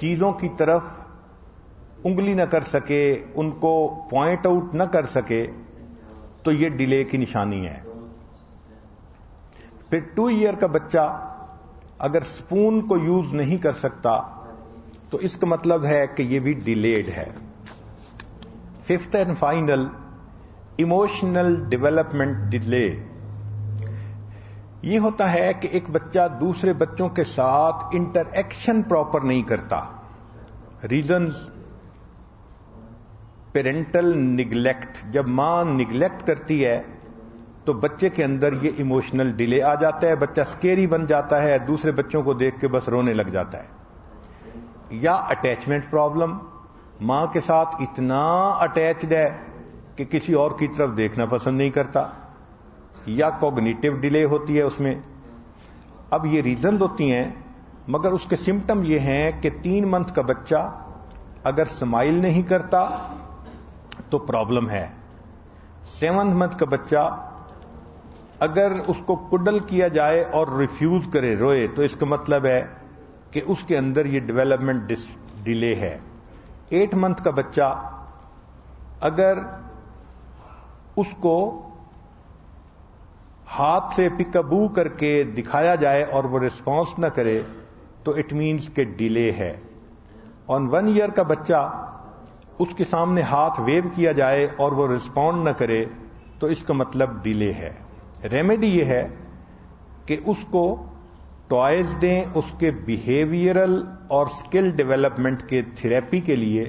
S1: चीज़ों की तरफ़ उंगली न कर सके, उनको पॉइंट आउट न कर सके तो ये डिले की निशानी है। फिर टू ईयर का बच्चा अगर स्पून को यूज़ नहीं कर सकता तो इसका मतलब है कि ये भी डिलेड है। Fifth and final emotional development delay ये होता है कि एक बच्चा दूसरे बच्चों के साथ इंटरएक्शन प्रॉपर नहीं करता। रीजन पेरेंटल निग्लेक्ट जब माँ निग्लेक्ट करती है तो बच्चे के अंदर ये इमोशनल डिले आ जाता है, बच्चा स्केरी बन जाता है, दूसरे बच्चों को देख के बस रोने लग जाता है। या अटैचमेंट प्रॉब्लम माँ के साथ इतना अटैच्ड है कि किसी और की तरफ़ देखना पसंद नहीं करता, या कॉग्निटिव डिले होती है उसमें। अब ये रीजन होती हैं, मगर उसके सिम्टम ये हैं कि तीन मंथ का बच्चा अगर स्माइल नहीं करता तो प्रॉब्लम है। सेवंथ मंथ का बच्चा अगर उसको कुडल किया जाए और रिफ्यूज करे, रोए तो इसका मतलब है कि उसके अंदर ये डेवलपमेंट डिले है। एट मंथ का बच्चा अगर उसको हाथ से पिकबू करके दिखाया जाए और वो रिस्पॉन्स न करे तो इट मीन्स के डिले है। ऑन वन ईयर का बच्चा उसके सामने हाथ वेव किया जाए और वो रिस्पॉन्ड न करे तो इसका मतलब डिले है। रेमेडी ये है कि उसको टॉयज दें उसके बिहेवियरल और स्किल डेवलपमेंट के थेरेपी के लिए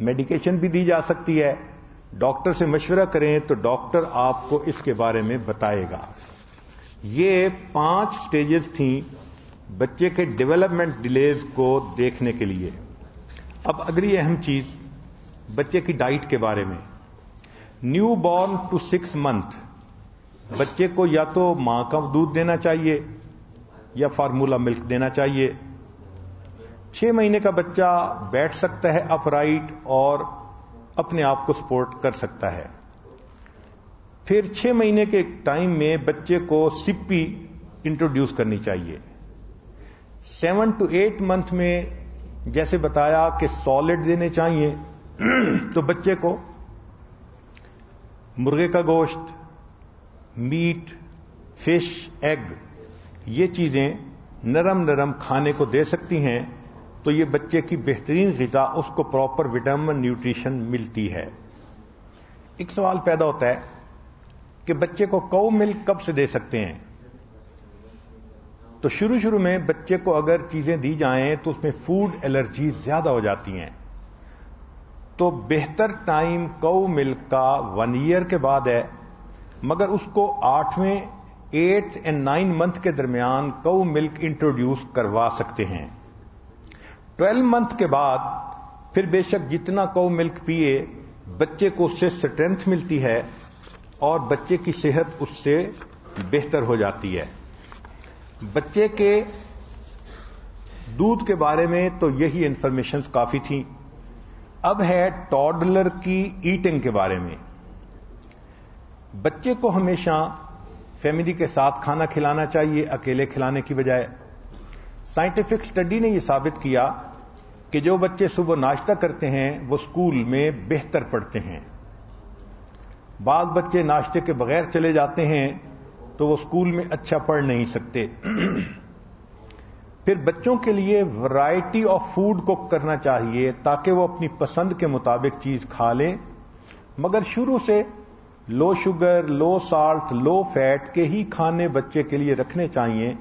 S1: मेडिकेशन भी दी जा सकती है। डॉक्टर से मशवरा करें तो डॉक्टर आपको इसके बारे में बताएगा। ये पाँच स्टेजेस थी बच्चे के डेवलपमेंट डिलेज को देखने के लिए। अब अगली अहम चीज़, बच्चे की डाइट के बारे में। New born to six month, बच्चे को या तो माँ का दूध देना चाहिए या फार्मूला मिल्क देना चाहिए। छह महीने का बच्चा बैठ सकता है अपराइट और अपने आप को सपोर्ट कर सकता है। फिर छह महीने के टाइम में बच्चे को सिप्पी इंट्रोड्यूस करनी चाहिए। सेवन टू एट मंथ में जैसे बताया कि सॉलिड देने चाहिए *clears throat* तो बच्चे को मुर्गे का गोश्त मीट फ़िश एग ये चीज़ें नरम नरम खाने को दे सकती हैं। तो ये बच्चे की बेहतरीन गजा, उसको प्रॉपर विटामिन न्यूट्रिशन मिलती है। एक सवाल पैदा होता है कि बच्चे को कौ मिल्क कब से दे सकते हैं? तो शुरू शुरू में बच्चे को अगर चीज़ें दी जाएँ तो उसमें फ़ूड एलर्जी ज़्यादा हो जाती हैं। तो बेहतर टाइम कौ मिल्क का वन ईयर के बाद है, मगर उसको आठवें एट्थ एंड नाइन मंथ के दरमियान कौ मिल्क इंट्रोड्यूस करवा सकते हैं। ट्वेल्व मंथ के बाद फिर बेशक जितना कौ मिल्क पिए, बच्चे को उससे स्ट्रेंथ मिलती है और बच्चे की सेहत उससे बेहतर हो जाती है। बच्चे के दूध के बारे में तो यही इंफॉर्मेशन काफ़ी थी। अब है टॉडलर की ईटिंग के बारे में। बच्चे को हमेशा फैमिली के साथ खाना खिलाना चाहिए, अकेले खिलाने की बजाय। साइंटिफिक स्टडी ने यह साबित किया कि जो बच्चे सुबह नाश्ता करते हैं, वो स्कूल में बेहतर पढ़ते हैं। बाद बच्चे नाश्ते के बगैर चले जाते हैं तो वो स्कूल में अच्छा पढ़ नहीं सकते। फिर बच्चों के लिए वैरायटी ऑफ़ फ़ूड कुक करना चाहिए, ताकि वो अपनी पसंद के मुताबिक चीज़ खा लें। मगर शुरू से low sugar low salt low fat के ही खाने बच्चे के लिए रखने चाहिए,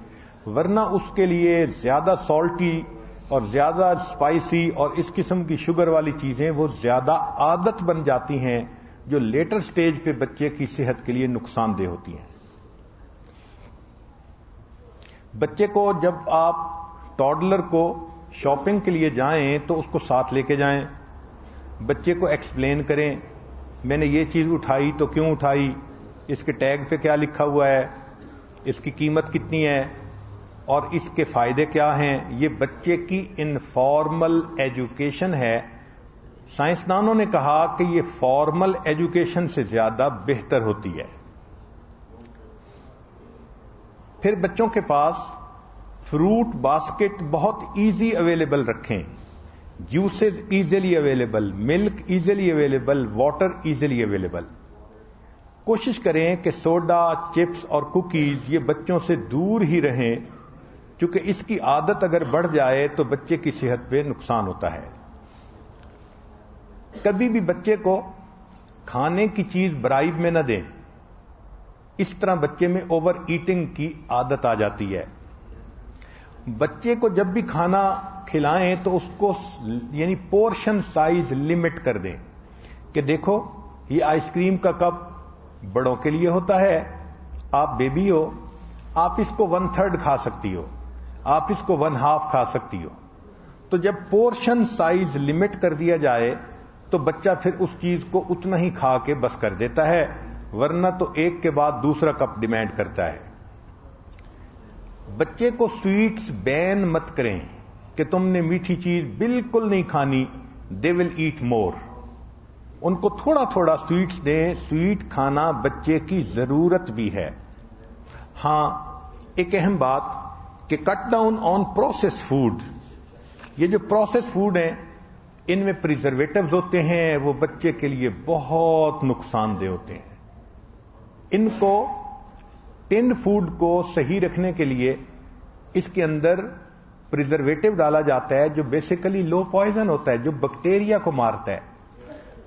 S1: वरना उसके लिए ज़्यादा सॉल्टी और ज़्यादा स्पाइसी और इस किस्म की शुगर वाली चीज़ें वो ज़्यादा आदत बन जाती हैं जो लेटर स्टेज पे बच्चे की सेहत के लिए नुकसानदेह होती हैं। बच्चे को जब आप टॉडलर को शॉपिंग के लिए जाएँ तो उसको साथ लेके जाएँ। बच्चे को एक्सप्लेन करें, मैंने ये चीज़ उठाई तो क्यों उठाई, इसके टैग पे क्या लिखा हुआ है, इसकी कीमत कितनी है और इसके फ़ायदे क्या हैं? ये बच्चे की इनफॉर्मल एजुकेशन है। साइंसदानों ने कहा कि ये फॉर्मल एजुकेशन से ज़्यादा बेहतर होती है। फिर बच्चों के पास फ्रूट बास्केट बहुत इजी अवेलेबल रखें। Juices easily available milk easily available water easily available कोशिश करें कि सोडा चिप्स और कुकीज ये बच्चों से दूर ही रहें। क्योंकि इसकी आदत अगर बढ़ जाए तो बच्चे की सेहत पे नुकसान होता है। कभी भी बच्चे को खाने की चीज़ ब्राइब में न दें। इस तरह बच्चे में ओवर ईटिंग की आदत आ जाती है। बच्चे को जब भी खाना खिलाएँ तो उसको यानी पोर्शन साइज़ लिमिट कर दें कि देखो, ये आइसक्रीम का कप बड़ों के लिए होता है, आप बेबी हो, आप इसको वन थर्ड खा सकती हो। आप इसको वन हाफ़ खा सकती हो। तो जब पोर्शन साइज़ लिमिट कर दिया जाए तो बच्चा फिर उस चीज़ को उतना ही खा के बस कर देता है, वरना तो एक के बाद दूसरा कप डिमांड करता है। बच्चे को स्वीट्स बैन मत करें कि तुमने मीठी चीज़ बिल्कुल नहीं खानी दे विल ईट मोर उनको थोड़ा थोड़ा स्वीट्स दें स्वीट खाना बच्चे की ज़रूरत भी है। हाँ, एक अहम बात कि cut down on process food ये जो प्रोसेस फ़ूड है, इनमें प्रिजर्वेटिव होते हैं, वो बच्चे के लिए बहुत नुकसानदेह होते हैं। इनको टिन फ़ूड को सही रखने के लिए इसके अंदर प्रिजर्वेटिव डाला जाता है, जो बेसिकली लो पॉइजन होता है, जो बैक्टीरिया को मारता है।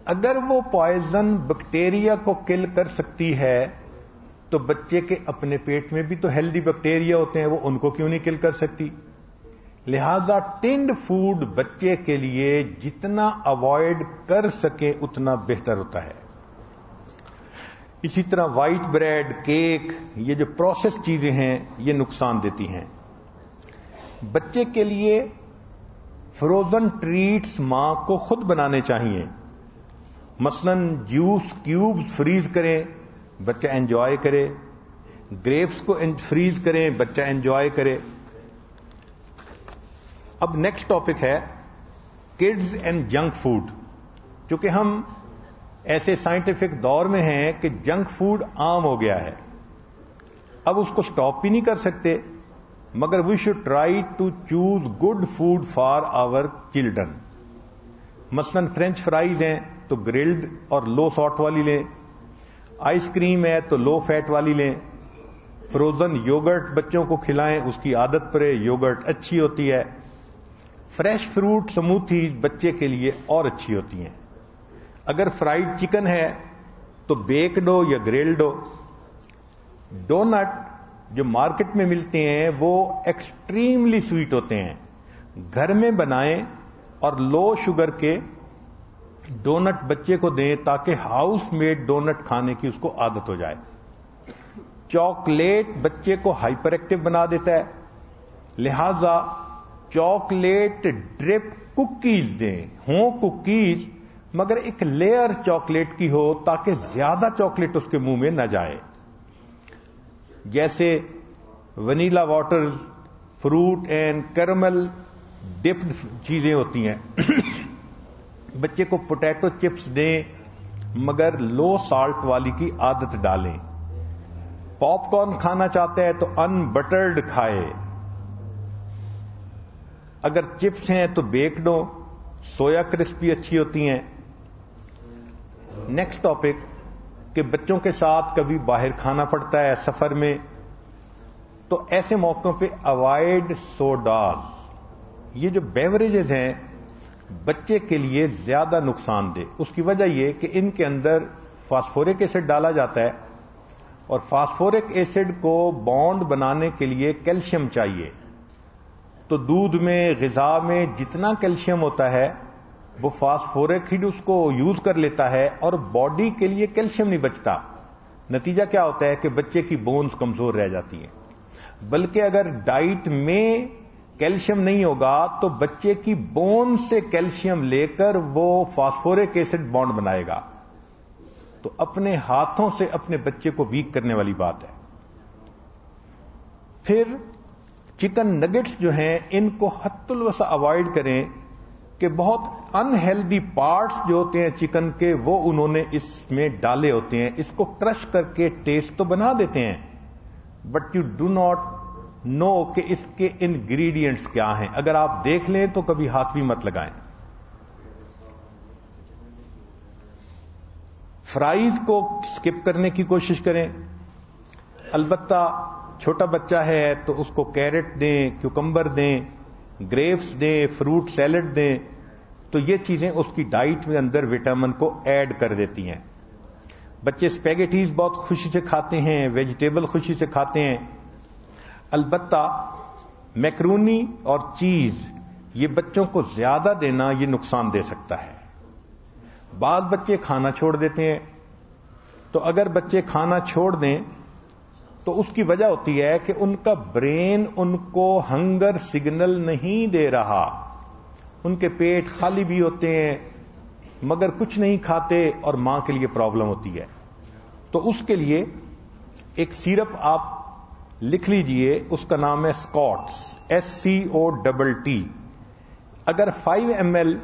S1: अगर वो पॉइजन बैक्टीरिया को किल कर सकती है तो बच्चे के अपने पेट में भी तो हेल्दी बैक्टीरिया होते हैं, वो उनको क्यों नहीं किल कर सकती? लिहाजा टिंड फ़ूड बच्चे के लिए जितना अवॉइड कर सके उतना बेहतर होता है। इसी तरह व्हाइट ब्रेड केक ये जो प्रोसेस चीज़ें हैं, ये नुकसान देती हैं। बच्चे के लिए फ्रोजन ट्रीट्स माँ को खुद बनाने चाहिए। मसलन जूस क्यूब्स फ्रीज करें बच्चा एंजॉय करे। ग्रेप्स को फ्रीज करें, बच्चा एंजॉय करे। अब नेक्स्ट टॉपिक है किड्स एंड जंक फ़ूड क्योंकि हम ऐसे साइंटिफिक दौर में हैं कि जंक फ़ूड आम हो गया है। अब उसको स्टॉप भी नहीं कर सकते। मगर we should try to choose good food for our children मसलन फ्रेंच फ्राइज हैं तो ग्रिल्ड और लो सॉल्ट वाली लें। आइसक्रीम है तो लो फैट वाली लें। फ्रोजन योगर्ट बच्चों को खिलाएँ, उसकी आदत पड़े, योगर्ट अच्छी होती है। फ्रेश फ्रूट, समूथीज बच्चे के लिए और अच्छी होती हैं। अगर फ्राइड चिकन है तो बेक्ड हो या ग्रिल्ड हो। डोनट जो मार्केट में मिलते हैं, वो एक्सट्रीमली स्वीट होते हैं। घर में बनाएँ और लो शुगर के डोनट बच्चे को दें ताकि हाउस मेड डोनट खाने की उसको आदत हो जाए। चॉकलेट बच्चे को हाइपर एक्टिव बना देता है। लिहाजा चॉकलेट ड्रिप कुकीज दें। हो कुकीज, मगर एक लेयर चॉकलेट की हो ताकि ज़्यादा चॉकलेट उसके मुँह में न जाए। जैसे vanilla water, fruit and caramel dipped चीज़ें होती हैं। बच्चे को पोटैटो चिप्स दें, मगर लो साल्ट वाली की आदत डालें। पॉपकॉर्न खाना चाहते हैं तो अनबटर्ड खाए। अगर चिप्स हैं तो बेक्ड हो सोया क्रिस्पी अच्छी होती हैं। नेक्स्ट टॉपिक कि बच्चों के साथ कभी बाहर खाना पड़ता है सफ़र में तो ऐसे मौकों पे अवॉइड सोडाल ये जो बेवरेजेस हैं बच्चे के लिए ज़्यादा नुकसानदेह उसकी वजह यह कि इनके अंदर फास्फोरिक एसिड डाला जाता है और फास्फोरिक एसिड को बॉन्ड बनाने के लिए कैल्शियम चाहिए। तो दूध में, गजा में जितना कैल्शियम होता है, वो फास्फोरिक ही उसको यूज़ कर लेता है और बॉडी के लिए कैल्शियम नहीं बचता। नतीजा क्या होता है कि बच्चे की बोन्स कमज़ोर रह जाती हैं। बल्कि अगर डाइट में कैल्शियम नहीं होगा तो बच्चे की बोन से कैल्शियम लेकर वो फास्फोरिक एसिड बॉन्ड बनाएगा। तो अपने हाथों से अपने बच्चे को वीक करने वाली बात है। फिर चिकन नगेट्स जो हैं, इनको हत्तुलवसा अवॉइड करें कि बहुत अनहेल्दी पार्ट्स जो होते हैं चिकन के, वो उन्होंने इसमें डाले होते हैं। इसको क्रश करके टेस्ट तो बना देते हैं but you do not know कि इसके इंग्रेडिएंट्स क्या हैं। अगर आप देख लें तो कभी हाथ भी मत लगाएँ। फ्राइज को स्किप करने की कोशिश करें। अलबत्ता छोटा बच्चा है तो उसको कैरेट दें क्यूकम्बर दें ग्रेप्स दें फ्रूट सैलड दें तो ये चीज़ें उसकी डाइट में अंदर विटामिन को ऐड कर देती हैं। बच्चे स्पेगेटीज बहुत खुशी से खाते हैं वेजिटेबल खुशी से खाते हैं। अलबत्ता, मैक्रोनी और चीज़, ये बच्चों को ज़्यादा देना ये नुकसान दे सकता है। बाद बच्चे खाना छोड़ देते हैं। तो अगर बच्चे खाना छोड़ दें तो उसकी वजह होती है कि उनका ब्रेन उनको हंगर सिग्नल नहीं दे रहा। उनके पेट खाली भी होते हैं, मगर कुछ नहीं खाते और माँ के लिए प्रॉब्लम होती है। तो उसके लिए एक सिरप आप लिख लीजिए, उसका नाम है Scotts S C O double T अगर 5 एम एल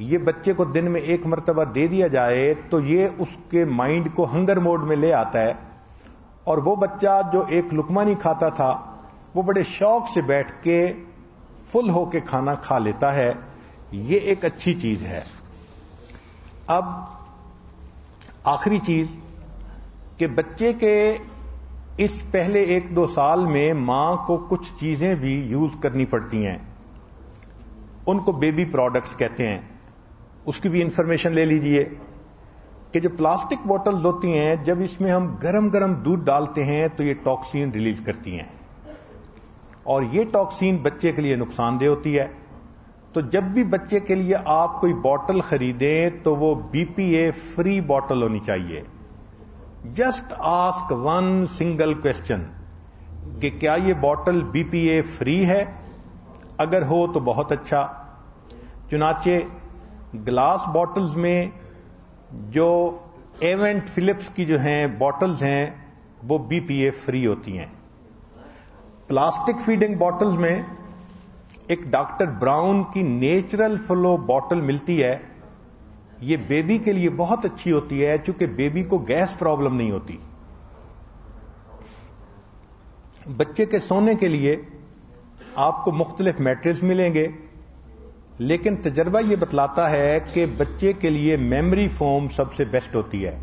S1: ये बच्चे को दिन में एक मरतबा दे दिया जाए तो ये उसके माइंड को हंगर मोड में ले आता है। और वो बच्चा जो एक लुकमा नहीं खाता था, वो बड़े शौक से बैठ के फुल होके खाना खा लेता है। ये एक अच्छी चीज़ है। अब आखिरी चीज़, कि बच्चे के इस पहले एक दो साल में माँ को कुछ चीज़ें भी यूज़ करनी पड़ती हैं। उनको बेबी प्रोडक्ट्स कहते हैं। उसकी भी इंफॉर्मेशन ले लीजिए कि जो प्लास्टिक बोतल्स होती हैं, जब इसमें हम गरम गरम दूध डालते हैं तो ये टॉक्सिन रिलीज़ करती हैं। और ये टॉक्सिन बच्चे के लिए नुकसानदेह होती है। तो जब भी बच्चे के लिए आप कोई बॉटल खरीदें तो वो बीपीए फ्री बॉटल होनी चाहिए। Just ask one single question कि क्या ये बॉटल बीपीए फ्री है? अगर हो तो बहुत अच्छा। चुनाचे ग्लास बॉटल्स में जो एवेंट फिलिप्स की जो हैं बॉटल्स हैं, वो बीपीए फ्री होती हैं। प्लास्टिक फीडिंग बॉटल्स में एक डॉक्टर ब्राउन की नेचुरल फ्लो बॉटल मिलती है। ये बेबी के लिए बहुत अच्छी होती है क्योंकि बेबी को गैस प्रॉब्लम नहीं होती। बच्चे के सोने के लिए आपको मुख्तलिफ़ मैट्रेस मिलेंगे, लेकिन तजर्बा यह बतलाता है कि बच्चे के लिए मेमोरी फोम सबसे बेस्ट होती है।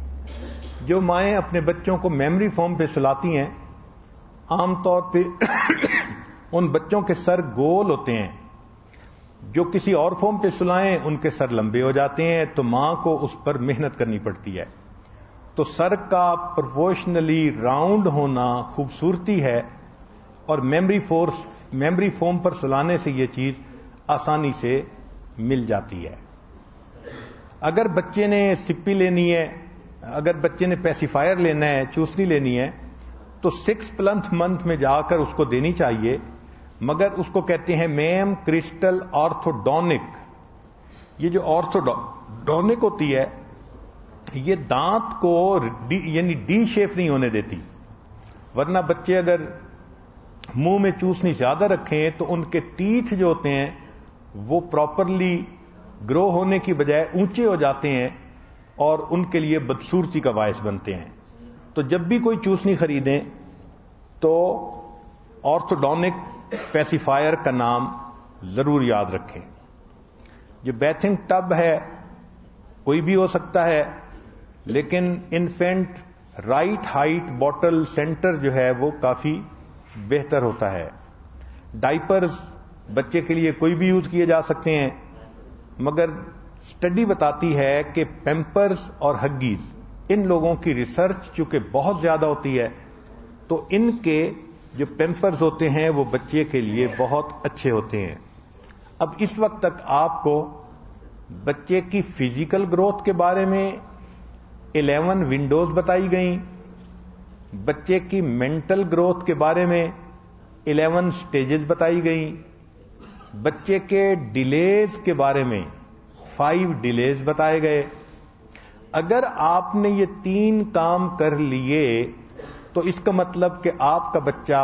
S1: जो माएँ अपने बच्चों को मेमोरी फोम पे सुलाती हैं, आमतौर पे *coughs* उन बच्चों के सर गोल होते हैं। जो किसी और फॉर्म पे सुलाएँ, उनके सर लंबे हो जाते हैं तो माँ को उस पर मेहनत करनी पड़ती है। तो सर का प्रोपोर्शनली राउंड होना खूबसूरती है, और मेमोरी फोर्स मेमोरी फोम पर सुलाने से यह चीज़ आसानी से मिल जाती है। अगर बच्चे ने सिप्पी लेनी है, अगर बच्चे ने पैसिफायर लेना है चूसनी लेनी है तो सिक्स प्लंथ मंथ में जाकर उसको देनी चाहिए। मगर उसको कहते हैं मैम क्रिस्टल ऑर्थोडोनिक। ये जो ऑर्थोडोनिक होती है, ये दांत को यानी डी शेप नहीं होने देती। वरना बच्चे अगर मुँह में चूसनी ज़्यादा रखें तो उनके टीथ जो होते हैं, वो प्रॉपरली ग्रो होने की बजाय ऊँचे हो जाते हैं और उनके लिए बदसूरती का बायस बनते हैं। तो जब भी कोई चूसनी खरीदें तो ऑर्थोडोनिक स्पेसिफायर का नाम ज़रूर याद रखें। जो बैथिंग टब है, कोई भी हो सकता है, लेकिन infant right height bottle center जो है, वो काफ़ी बेहतर होता है। डाइपर्स बच्चे के लिए कोई भी यूज़ किए जा सकते हैं, मगर स्टडी बताती है कि पेम्पर्स और हग्गीज, इन लोगों की रिसर्च चूँकि बहुत ज़्यादा होती है तो इनके जो पेम्पर्स होते हैं, वो बच्चे के लिए बहुत अच्छे होते हैं। अब इस वक्त तक आपको बच्चे की फ़िज़िकल ग्रोथ के बारे में 11 विंडोज़ बताई गई। बच्चे की मेंटल ग्रोथ के बारे में 11 स्टेजेस बताई गई। बच्चे के डिलेज के बारे में फाइव डिलेज बताए गए। अगर आपने ये तीन काम कर लिए तो इसका मतलब कि आपका बच्चा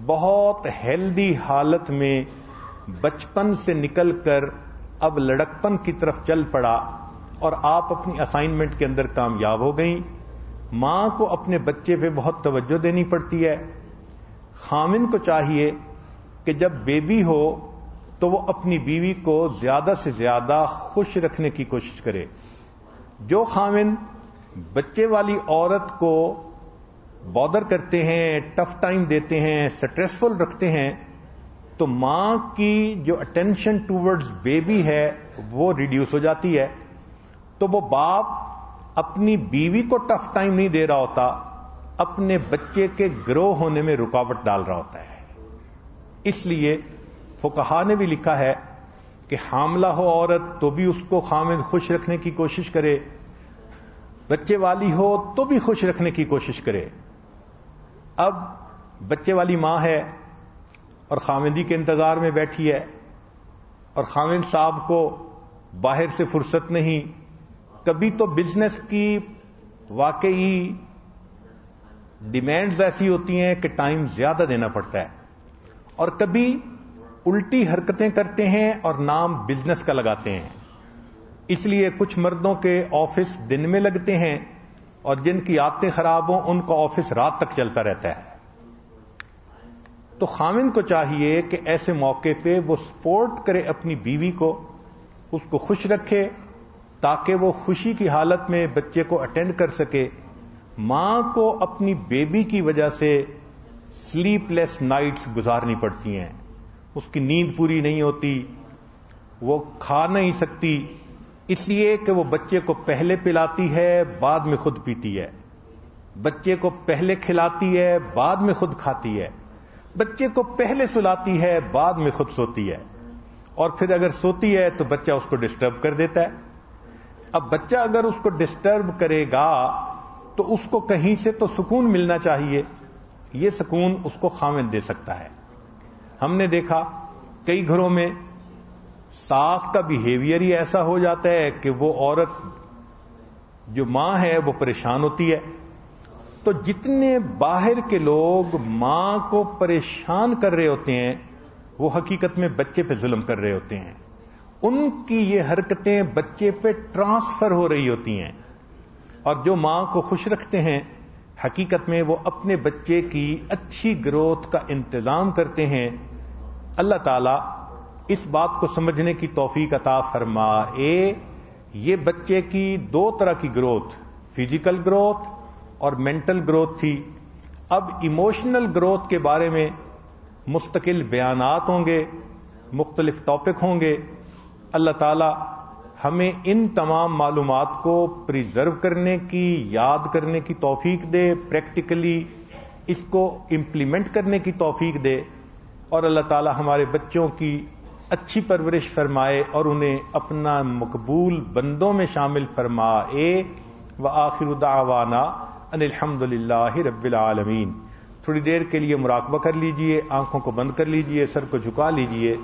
S1: बहुत हेल्दी हालत में बचपन से निकलकर अब लड़कपन की तरफ़ चल पड़ा और आप अपनी असाइनमेंट के अंदर कामयाब हो गई। माँ को अपने बच्चे पे बहुत तवज्जो देनी पड़ती है। खामिन को चाहिए कि जब बेबी हो तो वो अपनी बीवी को ज़्यादा से ज़्यादा खुश रखने की कोशिश करे। जो खामिन बच्चे वाली औरत को बॉदर करते हैं टफ टाइम देते हैं स्ट्रेसफुल रखते हैं तो माँ की जो अटेंशन टूवर्ड्स बेबी है, वो रिड्यूस हो जाती है। तो वो बाप अपनी बीवी को टफ टाइम नहीं दे रहा होता, अपने बच्चे के ग्रो होने में रुकावट डाल रहा होता है। इसलिए फुकहा ने भी लिखा है कि हामला हो औरत तो भी उसको खामिद खुश रखने की कोशिश करे। बच्चे वाली हो तो भी खुश रखने की कोशिश करे। अब बच्चे वाली माँ है और खामिंदी के इंतज़ार में बैठी है और खामिंद साहब को बाहर से फुर्सत नहीं। कभी तो बिज़नेस की वाकई डिमांड्स ऐसी होती हैं कि टाइम ज़्यादा देना पड़ता है। और कभी उल्टी हरकतें करते हैं और नाम बिज़नेस का लगाते हैं। इसलिए कुछ मर्दों के ऑफ़िस दिन में लगते हैं। और जिनकी आदतें खराब हों, उनका ऑफ़िस रात तक चलता रहता है। तो खामिन को चाहिए कि ऐसे मौके पे वो सपोर्ट करे अपनी बीवी को, उसको खुश रखे, ताकि वो खुशी की हालत में बच्चे को अटेंड कर सके। माँ को अपनी बेबी की वजह से स्लीपलेस नाइट्स गुजारनी पड़ती हैं। उसकी नींद पूरी नहीं होती, वो खा नहीं सकती इसलिए कि वो बच्चे को पहले पिलाती है, बाद में खुद पीती है। बच्चे को पहले खिलाती है, बाद में खुद खाती है। बच्चे को पहले सुलाती है, बाद में खुद सोती है। और फिर अगर सोती है तो बच्चा उसको डिस्टर्ब कर देता है। अब बच्चा अगर उसको डिस्टर्ब करेगा तो उसको कहीं से तो सुकून मिलना चाहिए। ये सुकून उसको खामिद दे सकता है। हमने देखा, कई घरों में सास का बिहेवियर ही ऐसा हो जाता है कि वो औरत जो माँ है, वो परेशान होती है। तो जितने बाहर के लोग माँ को परेशान कर रहे होते हैं, वो हकीकत में बच्चे पे जुल्म कर रहे होते हैं। उनकी ये हरकतें बच्चे पे ट्रांसफ़र हो रही होती हैं। और जो माँ को खुश रखते हैं, हकीकत में वो अपने बच्चे की अच्छी ग्रोथ का इंतज़ाम करते हैं। अल्लाह ताला इस बात को समझने की तोफीक अता फरमाए, ये बच्चे की दो तरह की ग्रोथ, फ़िज़िकल ग्रोथ और मेंटल ग्रोथ थी। अब इमोशनल ग्रोथ के बारे में मुस्तकिल बयानात होंगे, मुख्तलिफ़ टॉपिक होंगे। अल्लाह ताला हमें इन तमाम मालूम को प्रिजर्व करने की, याद करने की तौफीक दे, प्रैक्टिकली इसको इम्प्लीमेंट करने की तौफीक दे और अल्लाह ताला हमारे बच्चों की अच्छी परवरिश फरमाए और उन्हें अपना मकबूल बंदों में शामिल फरमाए। व आखिर दावाना अनिलहमदिल्ला रबालमीन थोड़ी देर के लिए मुराकबा कर लीजिए, आँखों को बंद कर लीजिए, सर को झुका लीजिए।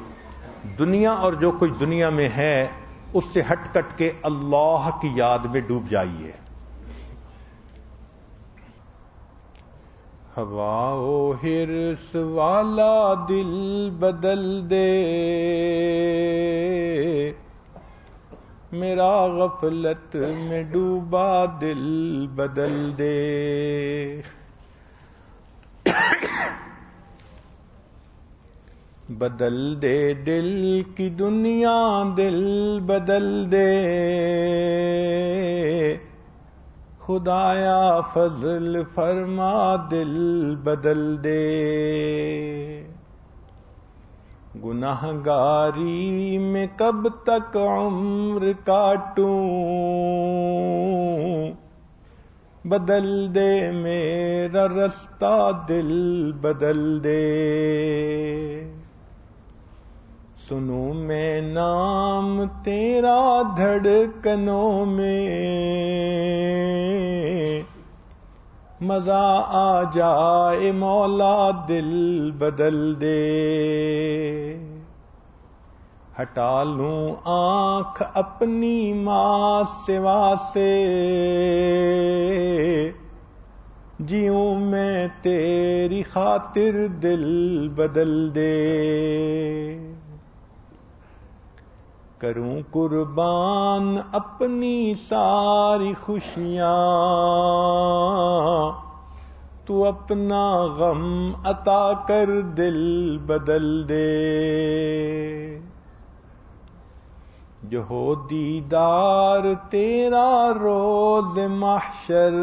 S1: दुनिया और जो कुछ दुनिया में है, उससे हट कट के अल्लाह की याद में डूब जाइए। हवाओ हिरस वाला दिल बदल दे। मेरा गफलत में डूबा दिल बदल दे। बदल दे दिल की दुनिया, दिल बदल दे। खुदाया फजल फरमा, दिल बदल दे। गुनाहगारी में कब तक उम्र काटूं? बदल दे मेरा रास्ता, दिल बदल दे। सुनू मैं नाम तेरा धड़कनों में। मज़ा आ जाए मौला दिल बदल दे। हटा लूँ आँख अपनी माँ सेवा से। जीऊं मैं तेरी खातिर दिल बदल दे। करूँ कुर्बान अपनी सारी खुशियाँ। तू अपना गम अता कर दिल बदल दे। जो हो दीदार, तेरा रोज माशर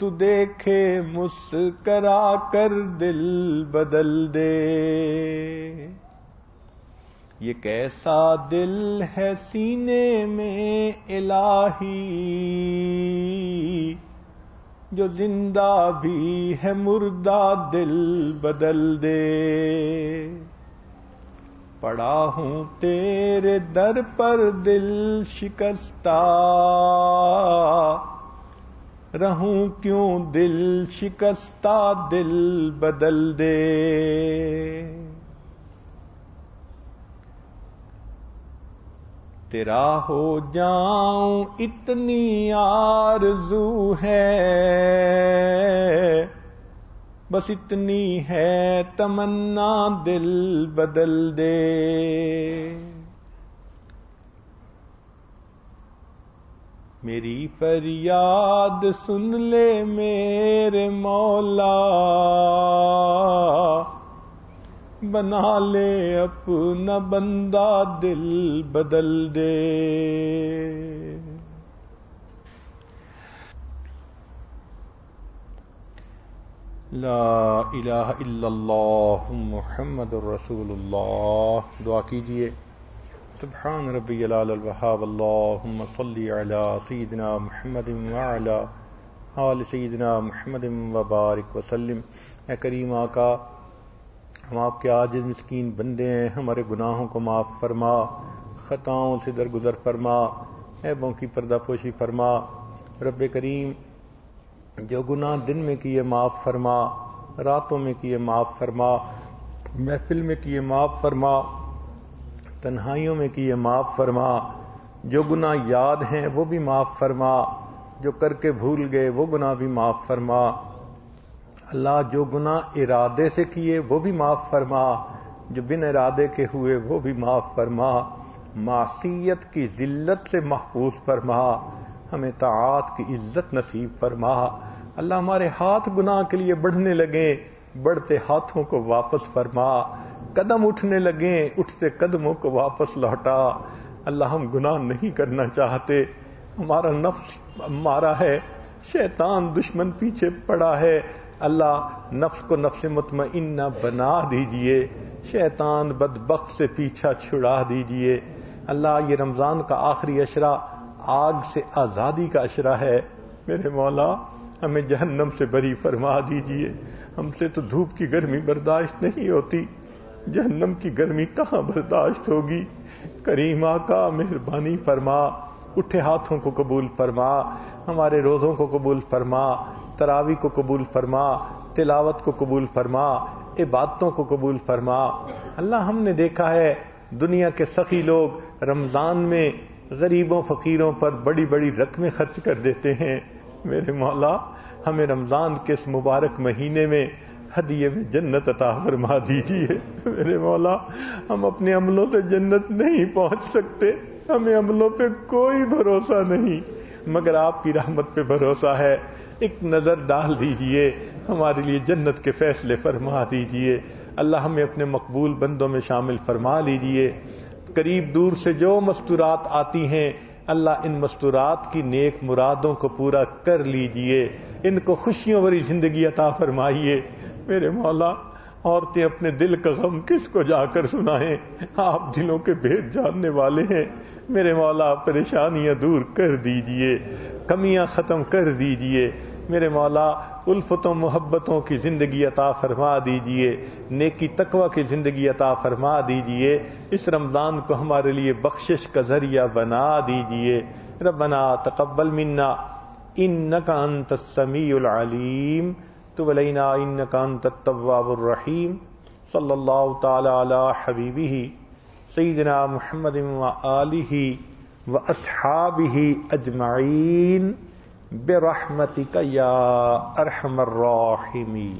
S1: तू देखे मुस्करा कर दिल बदल दे। ये कैसा दिल है सीने में इलाही? जो ज़िंदा भी है मुर्दा दिल बदल दे। पड़ा हूँ तेरे दर पर दिल शिकस्ता। रहूँ क्यों दिल शिकस्ता दिल बदल दे? तेरा हो जाऊँ इतनी आरज़ू है। बस इतनी है, तमन्ना दिल बदल दे। मेरी फरियाद सुन ले मेरे मौला। बना ले अपना बंदा दिल बदल दे। ला इलाहा इल्लल्लाह मुहम्मद रसूलुल्लाह। दुआ कीजिए। सुबहान रबी वहाब। अल्लाहुम्म सल्ली अला सyyidina मुहम्मद वअला आल सyyidina मुहम्मद व बारिक वसल्लम ए करीम आका हम आपके आज मिस्कीन बंदे हैं, हमारे गुनाहों को माफ़ फरमा, ख़ताओं से दरगुजर फरमा, ऐबों की पर्दापोशी फरमा। रब करीम, जो गुनाह दिन में किए माफ़ फरमा, रातों में किए माफ़ फरमा, महफिल में किए माफ़ फरमा, तन्हाइयों में किए माफ़ फरमा। जो गुना याद हैं, वो भी माफ़ फरमा। जो करके भूल गए, वो गुना भी माफ़ फरमा। अल्लाह जो गुना इरादे से किए, वो भी माफ़ फरमा। जो बिन इरादे के हुए, वो भी माफ़ फरमा। मासीयत की जिल्लत से महफूज फरमा। हमें ताआत की इज़्ज़त नसीब फरमा। अल्लाह हमारे हाथ गुनाह के लिए बढ़ने लगे, बढ़ते हाथों को वापस फरमा। कदम उठने लगे, उठते कदमों को वापस लौटा। अल्लाह हम गुनाह नहीं करना चाहते। हमारा नफ्स मारा है, शैतान दुश्मन पीछे पड़ा है। अल्लाह नफ्स को नफ्स मुतमइन्ना बना दीजिए। शैतान बदबक से पीछा छुड़ा दीजिए। अल्लाह, ये रमज़ान का आखिरी अशरा आग से आज़ादी का अशरा है। मेरे मौला, हमें जहन्नम से बरी फरमा दीजिए। हमसे तो धूप की गर्मी बर्दाश्त नहीं होती। जहन्नम की गर्मी कहाँ बर्दाश्त होगी? करीमा का मेहरबानी फरमा। उठे हाथों को कबूल फरमा। हमारे रोज़ों को कबूल फरमा। तरावी को कबूल फरमा, तिलावत को कबूल फरमा, इबादतों को कबूल फरमा। अल्लाह हमने देखा है, दुनिया के सखी लोग रमज़ान में गरीबों, फकीरों पर बड़ी बड़ी रकमें खर्च कर देते हैं। मेरे मौला, हमें रमज़ान के इस मुबारक महीने में हदिये में जन्नत अता फरमा दीजिए। मेरे मौला, हम अपने अमलों से जन्नत नहीं पहुँच सकते। हमें अमलों पे कोई भरोसा नहीं, मगर आपकी रहमत पे भरोसा है। एक नज़र डाल दीजिए, हमारे लिए जन्नत के फैसले फरमा दीजिए। अल्लाह हमें अपने मकबूल बंदों में शामिल फरमा लीजिए। करीब दूर से जो मस्तूरात आती हैं, अल्लाह इन मस्तूरात की नेक मुरादों को पूरा कर लीजिए। इनको खुशियों भरी ज़िंदगी अता फरमाइए। मेरे मौला, औरतें अपने दिल का गम किसको जाकर सुनाएँ? आप दिलों के भेद जानने वाले हैं। मेरे मौला, परेशानियाँ दूर कर दीजिए, कमियाँ खत्म कर दीजिए। मेरे मौला, उल्फतों, मोहब्बतों की ज़िंदगी अता फरमा दीजिए, नेकी तकवा की ज़िंदगी अता फरमा दीजिए। इस रमज़ान को हमारे लिए बख्शिश का ज़रिया बना दीजिए। रबना तकबल मिन्ना इन का अंत समीउल अलीम। तुब अलैना, इन्नका अंतत तव्वाबुर सyyidina मुहम्मद व आलिहि व अस्हाबिही अजमाइन बिरहमतिका या अरहमर राहिमीन।